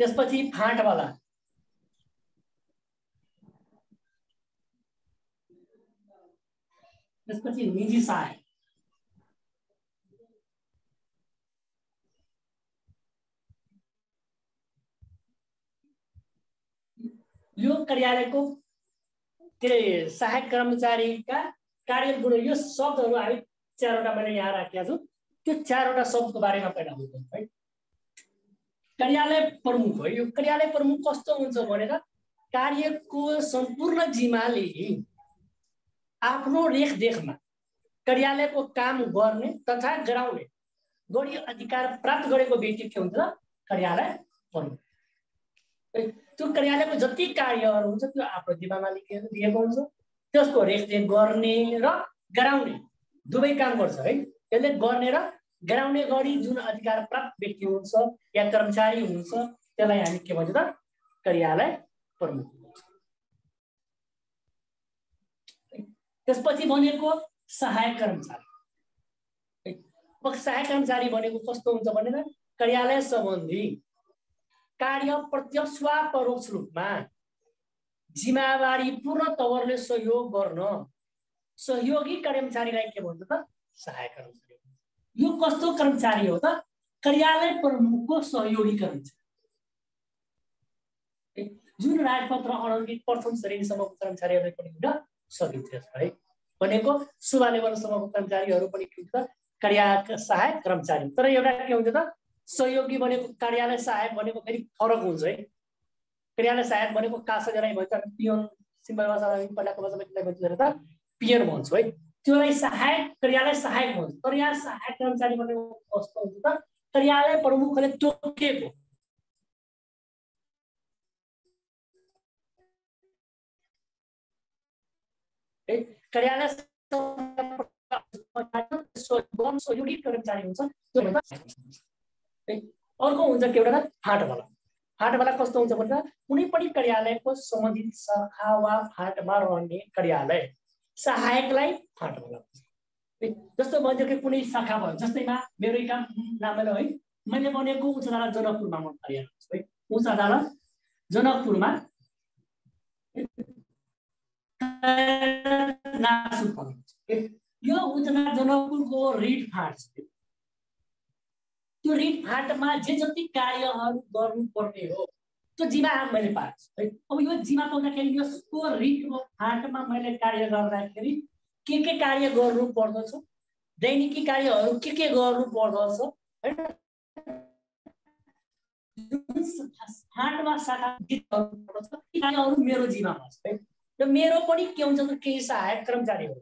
त्यसपछि फाँटवाला त्यसपछि निजी सहायक यो कार्यालयको के अरे सहायक कर्मचारीका कार्य गुण यो शब्दहरू हामी चारवटा मैले यहाँ राखेका छु त्यो चारवटा शब्दको बारेमा पहिला बुझौँ है कार्यालय प्रमुख हो यो कार्यालय प्रमुख कस्तो हुन्छ भनेर कार्यको सम्पूर्ण जिम्माले आफ्नो रेखदेखमा कार्यालयको काम गर्ने तथा गराउने। गरी अधिकार प्राप्त गरेको व्यक्ति के हुन्छ? कार्यालय प्रमुख त्यो कार्यालयको जति कार्यहरू हुन्छ त्यो आफ्नो जिम्मामा लिएर दिएको हुन्छ। त्यसको रेखदेख गर्ने र गराउने दुवै काम गर्छ है? त्यसले गर्ने र गराउने गरी जुन अधिकार प्राप्त व्यक्ति हुन्छ या कर्मचारी हुन्छ त्यसलाई हामी के भन्छ त? कार्यालय प्रमुख त्यसपछि भनेको सहायक कर्मचारी। सहायक कर्मचारी भनेको कस्तो हुन्छ भनेर कार्यालय सम्बन्धी कार्य प्रत्यक्ष वा परोक्ष रूपमा जिम्मेवारी पूर्ण तवरले सहयोग गर्न सहयोगी कर्मचारीलाई के भन्छ त? सहायक कर्मचारी। यो कस्तो कर्मचारी हो त? कार्यालय प्रमुखको सहयोगी कर्मचारी। जुन राजपत्र अणङ्कित प्रथम श्रेणीसम्मको कर्मचारीहरूलाई पनि सकिन्छ है। भनेको लेभलसम्मको कर्मचारीहरू पनि के हुन्छ कार्य सहायक कर्मचारी। तर एउटा के हुन्छ त सहयोगी भनेको कार्यालय सहायक भनेको फेरि फरक हुन्छ है। कार्यालय सहायक भनेको कासलाई भन्छ पियोन सिम्बल भाषालाई पहिलाको भाषामा भन्छ त पियर भन्छौँ है। त्योलाई सहायक कार्यालय सहायक भन्छ। तर यहाँ सहायक कर्मचारी भनेको कस्तो हुन्छ त कार्यालय प्रमुखले तोकेको। कार्यालय सहयोगी कर्मचारी हुन्छ अर्को हुन्छ के एउटा फाँटवाला फाँटवाला कस्तो हुन्छ भन्दा कुनै पनि कार्यालयको सम्बन्धित शाखा वा फाँटमा रहने कार्यालय सहायकलाई फाँटवाला जस्तो भन्छ कुनै शाखा भयो जस्तैमा मेरो काम नामले है मैले बनेको उच्च अदालत जनकपुरमा म कार्यालय है उच्च अदालत जनकपुरमा यो उच्च अदालत जनकपुरको रिट फाँट छ। त्यो रिट फाँटमा जे जति कार्यहरू गर्नुपर्ने हो त्यो जिम्मा मैले पाएको है अब यो जिम्मा पाउँदाखेरि यसको रिटको फाँटमा मैले कार्य गर्दाखेरि के के कार्य गर्नु पर्दछ दैनिकी कार्यहरू के के गर्नु पर्दछ होइन फाँटमा शाखा कार्यहरू मेरो जिम्मामा छ है। र मेरो पनि के हुन्छ त केही सहायक कर्मचारीहरू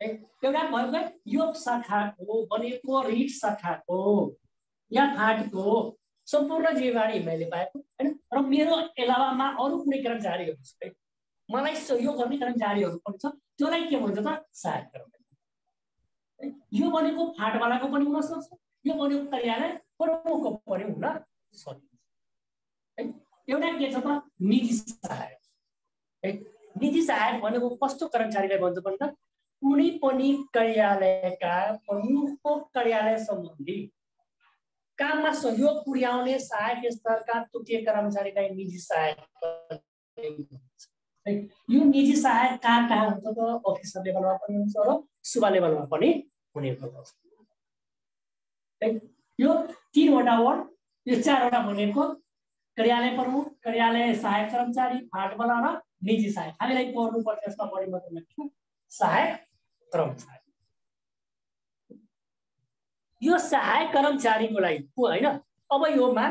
एउटा भएको यो शाखाको बनेको रिट शाखाको या फाँटको सम्पूर्ण जिम्मेवारी मैले पाएको होइन? र मेरो अलावामा अरू कुनै कर्मचारीहरू छ है मलाई सहयोग गर्ने कर्मचारीहरू पनि छ त्यसलाई के भन्छ त सहायक कर्मचारी यो भनेको फाँटवालाको पनि हुनसक्छ यो भनेको कार्यालय प्रमुखको पनि हुन सकिन्छ है एउटा के छ त निजी सहायक। है? निजी सहायक भनेको कस्तो कर्मचारीलाई भन्छ भन्दा कुनै पनि कार्यालयका प्रमुखको कार्यालय सम्बन्धी काममा सहयोग पुर्याउने सहायक स्तरका तृतीय कर्मचारीलाई निजी सहायक यो निजी सहायक कहाँ कहाँ हुन्छ त अफिसर लेभलमा पनि हुन्छ र सुबा लेभलमा पनि हुने गर्दछ। यो तिनवटा वर्ड यो चारवटा भनेको कार्यालय प्रमुख कार्यालय सहायक कर्मचारी फाँटवाला र निजी सहायक। हामीलाई पढ्नुपर्छ यसमा बढी मात्रामा सहायक कर्मचारी। यो सहायक कर्मचारीको लागि होइन? अब योमा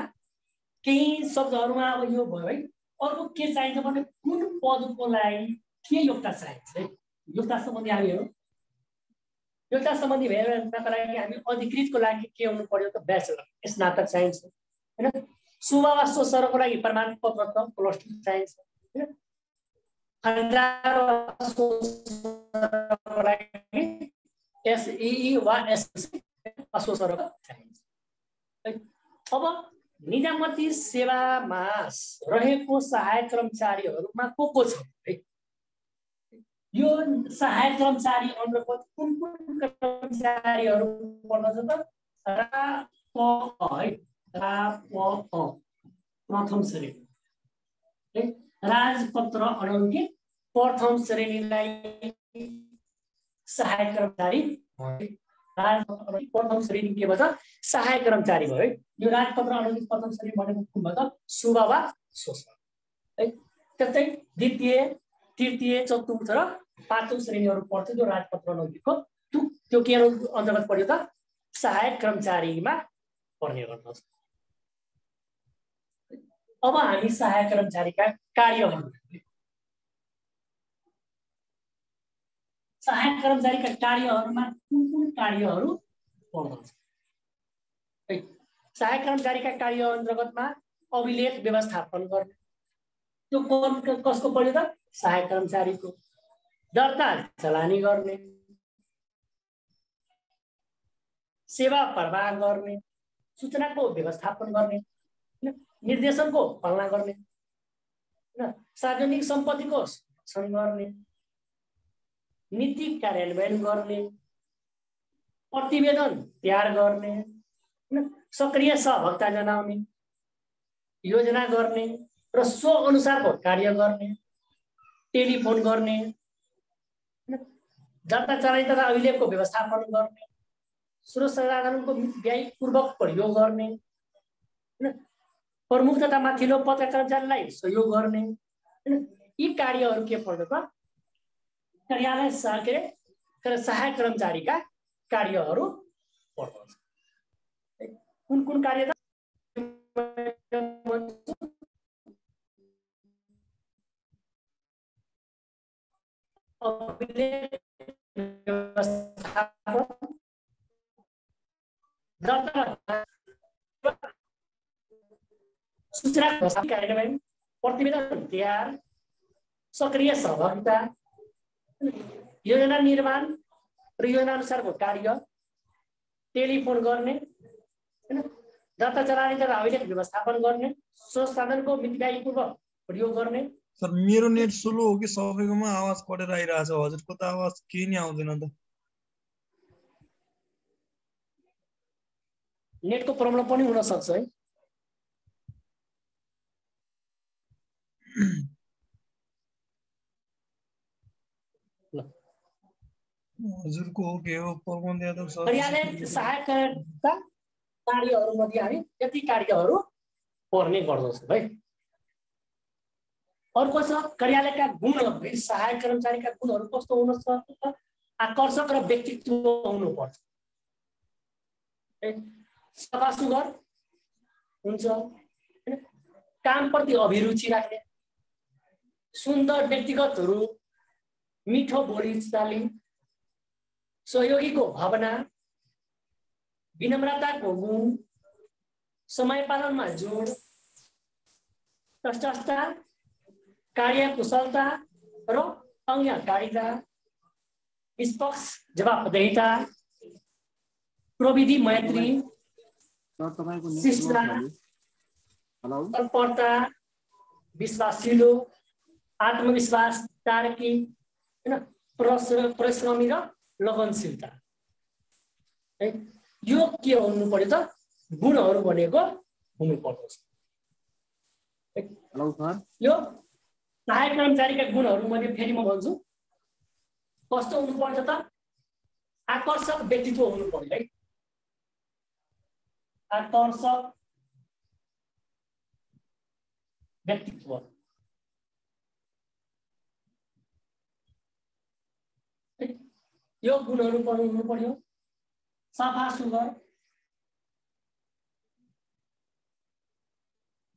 केही शब्दहरूमा अब यो भयो है? अर्को के चाहिन्छ भने कुन पदको लागि के योग्यता चाहिन्छ है? योग्यता सम्बन्धी हामी हेरौँ। योग्यता सम्बन्धी हेर्नका लागि हामी अधिकृतको लागि के हुनु पर्यो त ब्याचलर स्नातक चाहिन्छ होइन? सुवा वा सोसरको लागि प्रमाणपत्र प्लस टू चाहिन्छ होइन? अब निजामती सेवामा रहेको सहायक कर्मचारीहरूमा को को छ? है? यो सहायक कर्मचारी अन्तर्गत कुन कुन कर्मचारीहरू पर्दछ त? है? प्रथम श्रेणी। है? राजपत्र अनङ्कित प्रथम श्रेणीलाई सहायक कर्मचारी प्रथम श्रेणी के भन्छ? सहायक कर्मचारी भयो है? यो राजपत्र अनङ्कित प्रथम श्रेणी भनेको कुन भन्छ? शुभ वा शोषण है? त्यस्तै द्वितीय तृतीय चतुर्थ र पाँचौँ श्रेणीहरू पर्छ जो राजपत्र नजिकको त्यो त्यो के अन्तर्गत पर्यो त? सहायक कर्मचारीमा पर्ने गर्दछ। अब हामी सहायक कर्मचारीका कार्यहरू सहायक कर्मचारीका कार्यहरूमा कुन कुन कार्यहरू पर्दछ है सहायक कर्मचारीका कार्य अन्तर्गतमा अभिलेख व्यवस्थापन गर्ने। त्यो कसको पर्यो त? सहायक कर्मचारीको। दर्ता चलानी गर्ने। सेवा प्रवाह गर्ने। सूचनाको व्यवस्थापन गर्ने? निर्देशनको पालना गर्ने? सार्वजनिक सम्पत्तिको संरक्षण गर्ने। नीति कार्यान्वयन गर्ने प्रतिवेदन तयार गर्ने? सक्रिय सहभागिता जनाउने योजना गर्ने र सो अनुसारको कार्य गर्ने टेलिफोन गर्ने? दर्ता चलाइ तथा अभिलेखको व्यवस्थापन गर्ने स्रोत संसाधनको व्ययपूर्वक प्रयोग गर्ने होइन? प्रमुख तथा माथिल्लो पत्र कर्मचारीलाई सहयोग गर्ने? यी कार्यहरू के पर्दछ कार्यालय सह के अरे तर सहायक कर्मचारीका कार्यहरू पर्दछ? कुन कुन कार्य त सूचना कार्यान्वयन प्रतिवेदन तयार सक्रिय सहभागिता योजना निर्माण र योजना अनुसारको कार्य टेलिफोन गर्ने होइन? दर्ता चलानी तथा अभिलेख व्यवस्थापन गर्ने स्रोत साधनको मितव्ययीपूर्वक प्रयोग गर्ने। सर मेरो नेट स्लो हो कि सबैकोमा आवाज कटेर आइरहेछ हजुरको त आवाज केही नै आउँदैन त। नेटको प्रब्लम पनि हुनसक्छ है। *clears throat* हजुरको हो के हो? पवन यादव सर। कार्यालय सहायकका कार्यहरूमध्ये हामी यति कार्यहरू पर्ने गर्दछौँ है। अर्को छ कार्यालयका गुणहरू है सहायक कर्मचारीका गुणहरू कस्तो हुन सक्छ आकर्षक र व्यक्तित्व हुनुपर्छ। सफा सुग्घर हुन्छ। होइन कामप्रति अभिरुचि राख्ने सुन्दर व्यक्तिगतहरू मिठो बोली चाली सहयोगीको भावना विनम्रताको गुण समय पालनमा जोड तटस्थता कार्यकुशलता र अङ्गकारिता निष्पक्ष जवाबदेहिता प्रविधि मैत्री शिष्टता तत्परता विश्वासिलो आत्मविश्वास तारकी होइन परिश्र- परिश्रमी र लगनशीलता है? यो के हुनु पर्यो त? गुणहरू भनेको हुनु पर्दछ यो सहायक कर्मचारीका गुणहरू मैले फेरि म भन्छु। कस्तो हुनुपर्छ त? आकर्षक व्यक्तित्व हुनु पर्यो है? आकर्षक व्यक्तित्व है? यो गुणहरू पनि हुनु पर्यो सफा सुग्घर।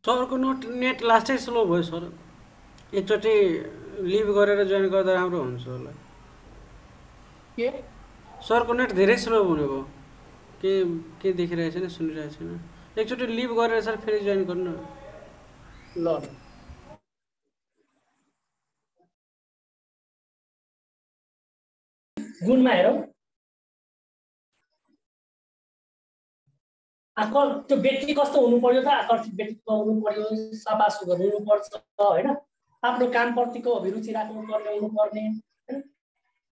सरको नोट नेट लास्टै स्लो भयो सर। एकचोटि लिभ गरेर जोइन गर्दा राम्रो हुन्छ होला। के? सरको नेट धेरै स्लो हुने भयो। के के देखिरहेको छैन सुनिरहेको छैन एकचोटि लिभ गरेर सर फेरि जोइन गर्नु। ल। गुणमा हेरौँ। आकर त्यो व्यक्ति कस्तो हुनु पर्यो त? आकर्षित व्यक्तित्व हुनु पर्यो सफा सुग्घर हुनुपर्छ होइन? आफ्नो कामप्रतिको अभिरुचि राख्नु पर्ने हुनुपर्ने होइन?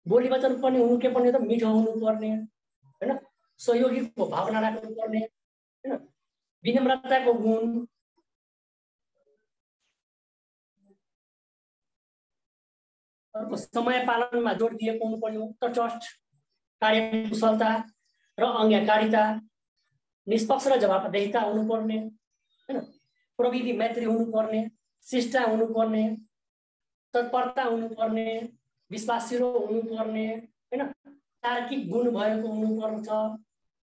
बोली वचन पनि हुनु के पर्ने त? मिठो हुनुपर्ने होइन? सहयोगीको भावना राख्नु पर्ने होइन? विनम्रताको गुण समय पालनमा जोड दिएको हुनु पर्यो उक्त ट्रस्ट कार्य कुशलता र आज्ञाकारिता निष्पक्ष र जवाबदेहिता हुनुपर्ने होइन? प्रविधि मैत्री हुनुपर्ने शिष्टा हुनुपर्ने तत्परता हुनुपर्ने विश्वासिलो हुनुपर्ने होइन? तार्किक गुण भएको हुनुपर्छ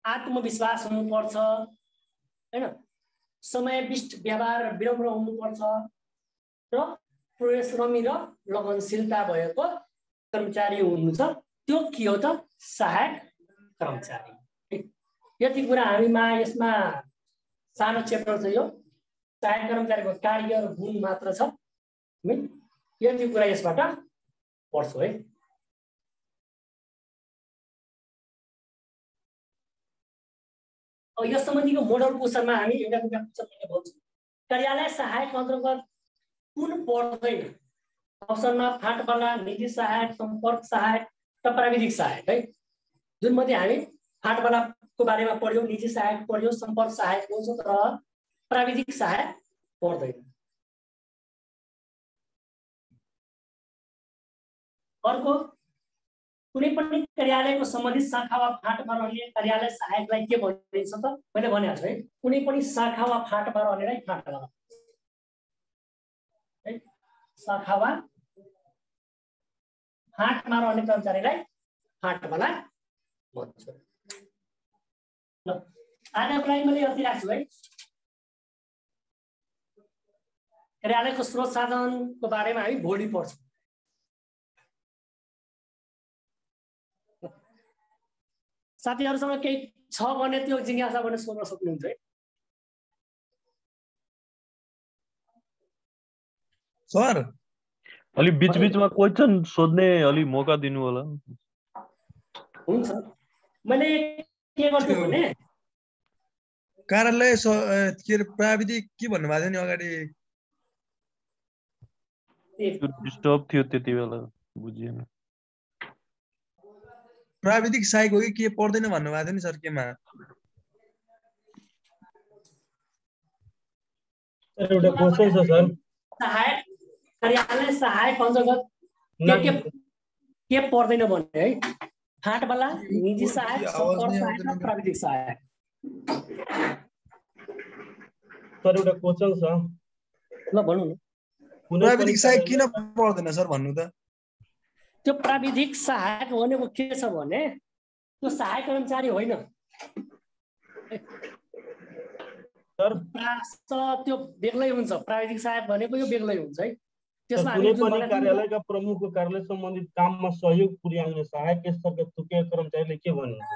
आत्मविश्वास हुनुपर्छ होइन? समयविष्ट व्यवहार विनम्र हुनुपर्छ र परिश्रमी र लगनशीलता भएको कर्मचारी हुनुहुन्छ। त्यो के हो त सहायक कर्मचारी। यति कुरा हामीमा यसमा सानो च्याप्टर छ यो। सहायक कर्मचारीको कार्य र गुण मात्र छ। यति कुरा यसबाट पढ्छु है। यस सम्बन्धीको मोडल क्वेसनमा हामी एउटा क्वेसन भन्छु। कार्यालय सहायक अन्तर्गत कुन पर्दैन अप्सनमा फाँटवाला नीति सहायक सम्पर्क सहायक र प्राविधिक सहायक है? जुन मध्ये हामी फाँटवालाको बारेमा पढ्यौँ नीति सहायक पढ्यौँ सम्पर्क सहायक पढ्छौँ तर प्राविधिक सहायक पर्दैन अर्को कुनै पनि कार्यालयको सम्बन्धित शाखा वा फाँटमा रहने कार्यालय सहायकलाई के भनिन्छ त? मैले भनेको है। कुनै पनि शाखा वा फाँटमा रहनेलाई फाँटवाला शाखा वा फाँटमा रहने कर्मचारीलाई फाँटवाला भन्छ ल आजको लागि मैले यति राख्छु है। कार्यालयको स्रोत साधनको बारेमा हामी भोलि पढ्छौँ। साथीहरूसँग केही छ भने त्यो जिज्ञासा भने सोध्न सक्नुहुन्छ है। सर अलिक बिच बिचमा क्वेसन सोध्ने अलिक मौका दिनु होला हुन्छ। मैले के गर्छु भने? कार्यालय के अरे प्राविधिक के भन्नुभएको थियो नि अगाडि? डिस्टर्ब थियो त्यति बेला बुझिएन। प्राविधिक सहायक हो कि के पर्दैन भन्नुभएको थियो नि सर केमा? सर एउटा क्वेसन छ सर। सहायक कार्यालय सहायक अन्तर्गत के के के पर्दैन भने है? फाँटवाला निजी सहायक सम्पर्क सहायक र। प्राविधिक सहायक सर एउटा क्वेसन छ। ल भनौँ न। प्राविधिक सहायक किन पर्दैन सर भन्नु त? त्यो प्राविधिक सहायक भनेको के छ भने त्यो सहायक कर्मचारी होइन। सर। त्यो बेग्लै हुन्छ। प्राविधिक सहायक भनेको यो बेग्लै हुन्छ है? नि, कार्यालयका प्रमुखको कार्यालय सम्बन्धित काममा सहयोग पुर्याउने सहायक स्तरका तोकिएका कर्मचारीले के भनिन्छ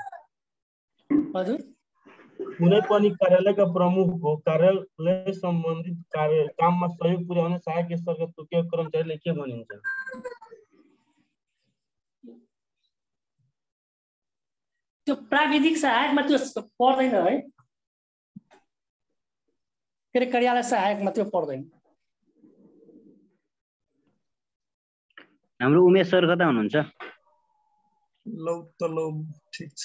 हजुर कुनै पनि कार्यालयका प्रमुखको कार्यालय सम्बन्धित कार्य काममा सहयोग पुर्याउने सहायक स्तरका तोकिएका कर्मचारीले के भनिन्छ त्यो प्राविधिक सहायकमा त्यो पर्दैन है। के अरे कार्यालय सहायकमा त्यो पर्दैन हाम्रो उमेश सर कता हुनुहुन्छ? लौ त लौ ठिक छ।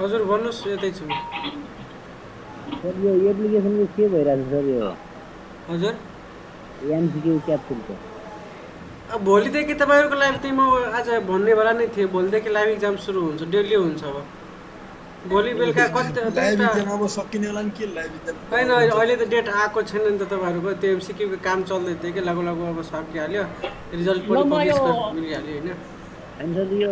हजुर भन्नुहोस् यतै छु। सर यो एप्लिकेसनको के भइरहेको छ सर यो? हजुर। एमसिक्यू क्याप्सुलको अब भोलिदेखि तपाईँहरूको लाइभ चाहिँ म आज भन्नेवाला नै थिएँ। भोलिदेखि लाइभ इक्जाम सुरु हुन्छ डेली हुन्छ अब। भोलि बेलुका कति होइन अहिले त डेट आएको छैन नि त तपाईँहरूको। त्यो एमसिक्यूको काम चल्दै थियो कि लागु लागु अब सकिहाल्यो। रिजल्ट पनि पब्लिस यो- गर्न मिलिहाल्यो होइन? अनि सर यो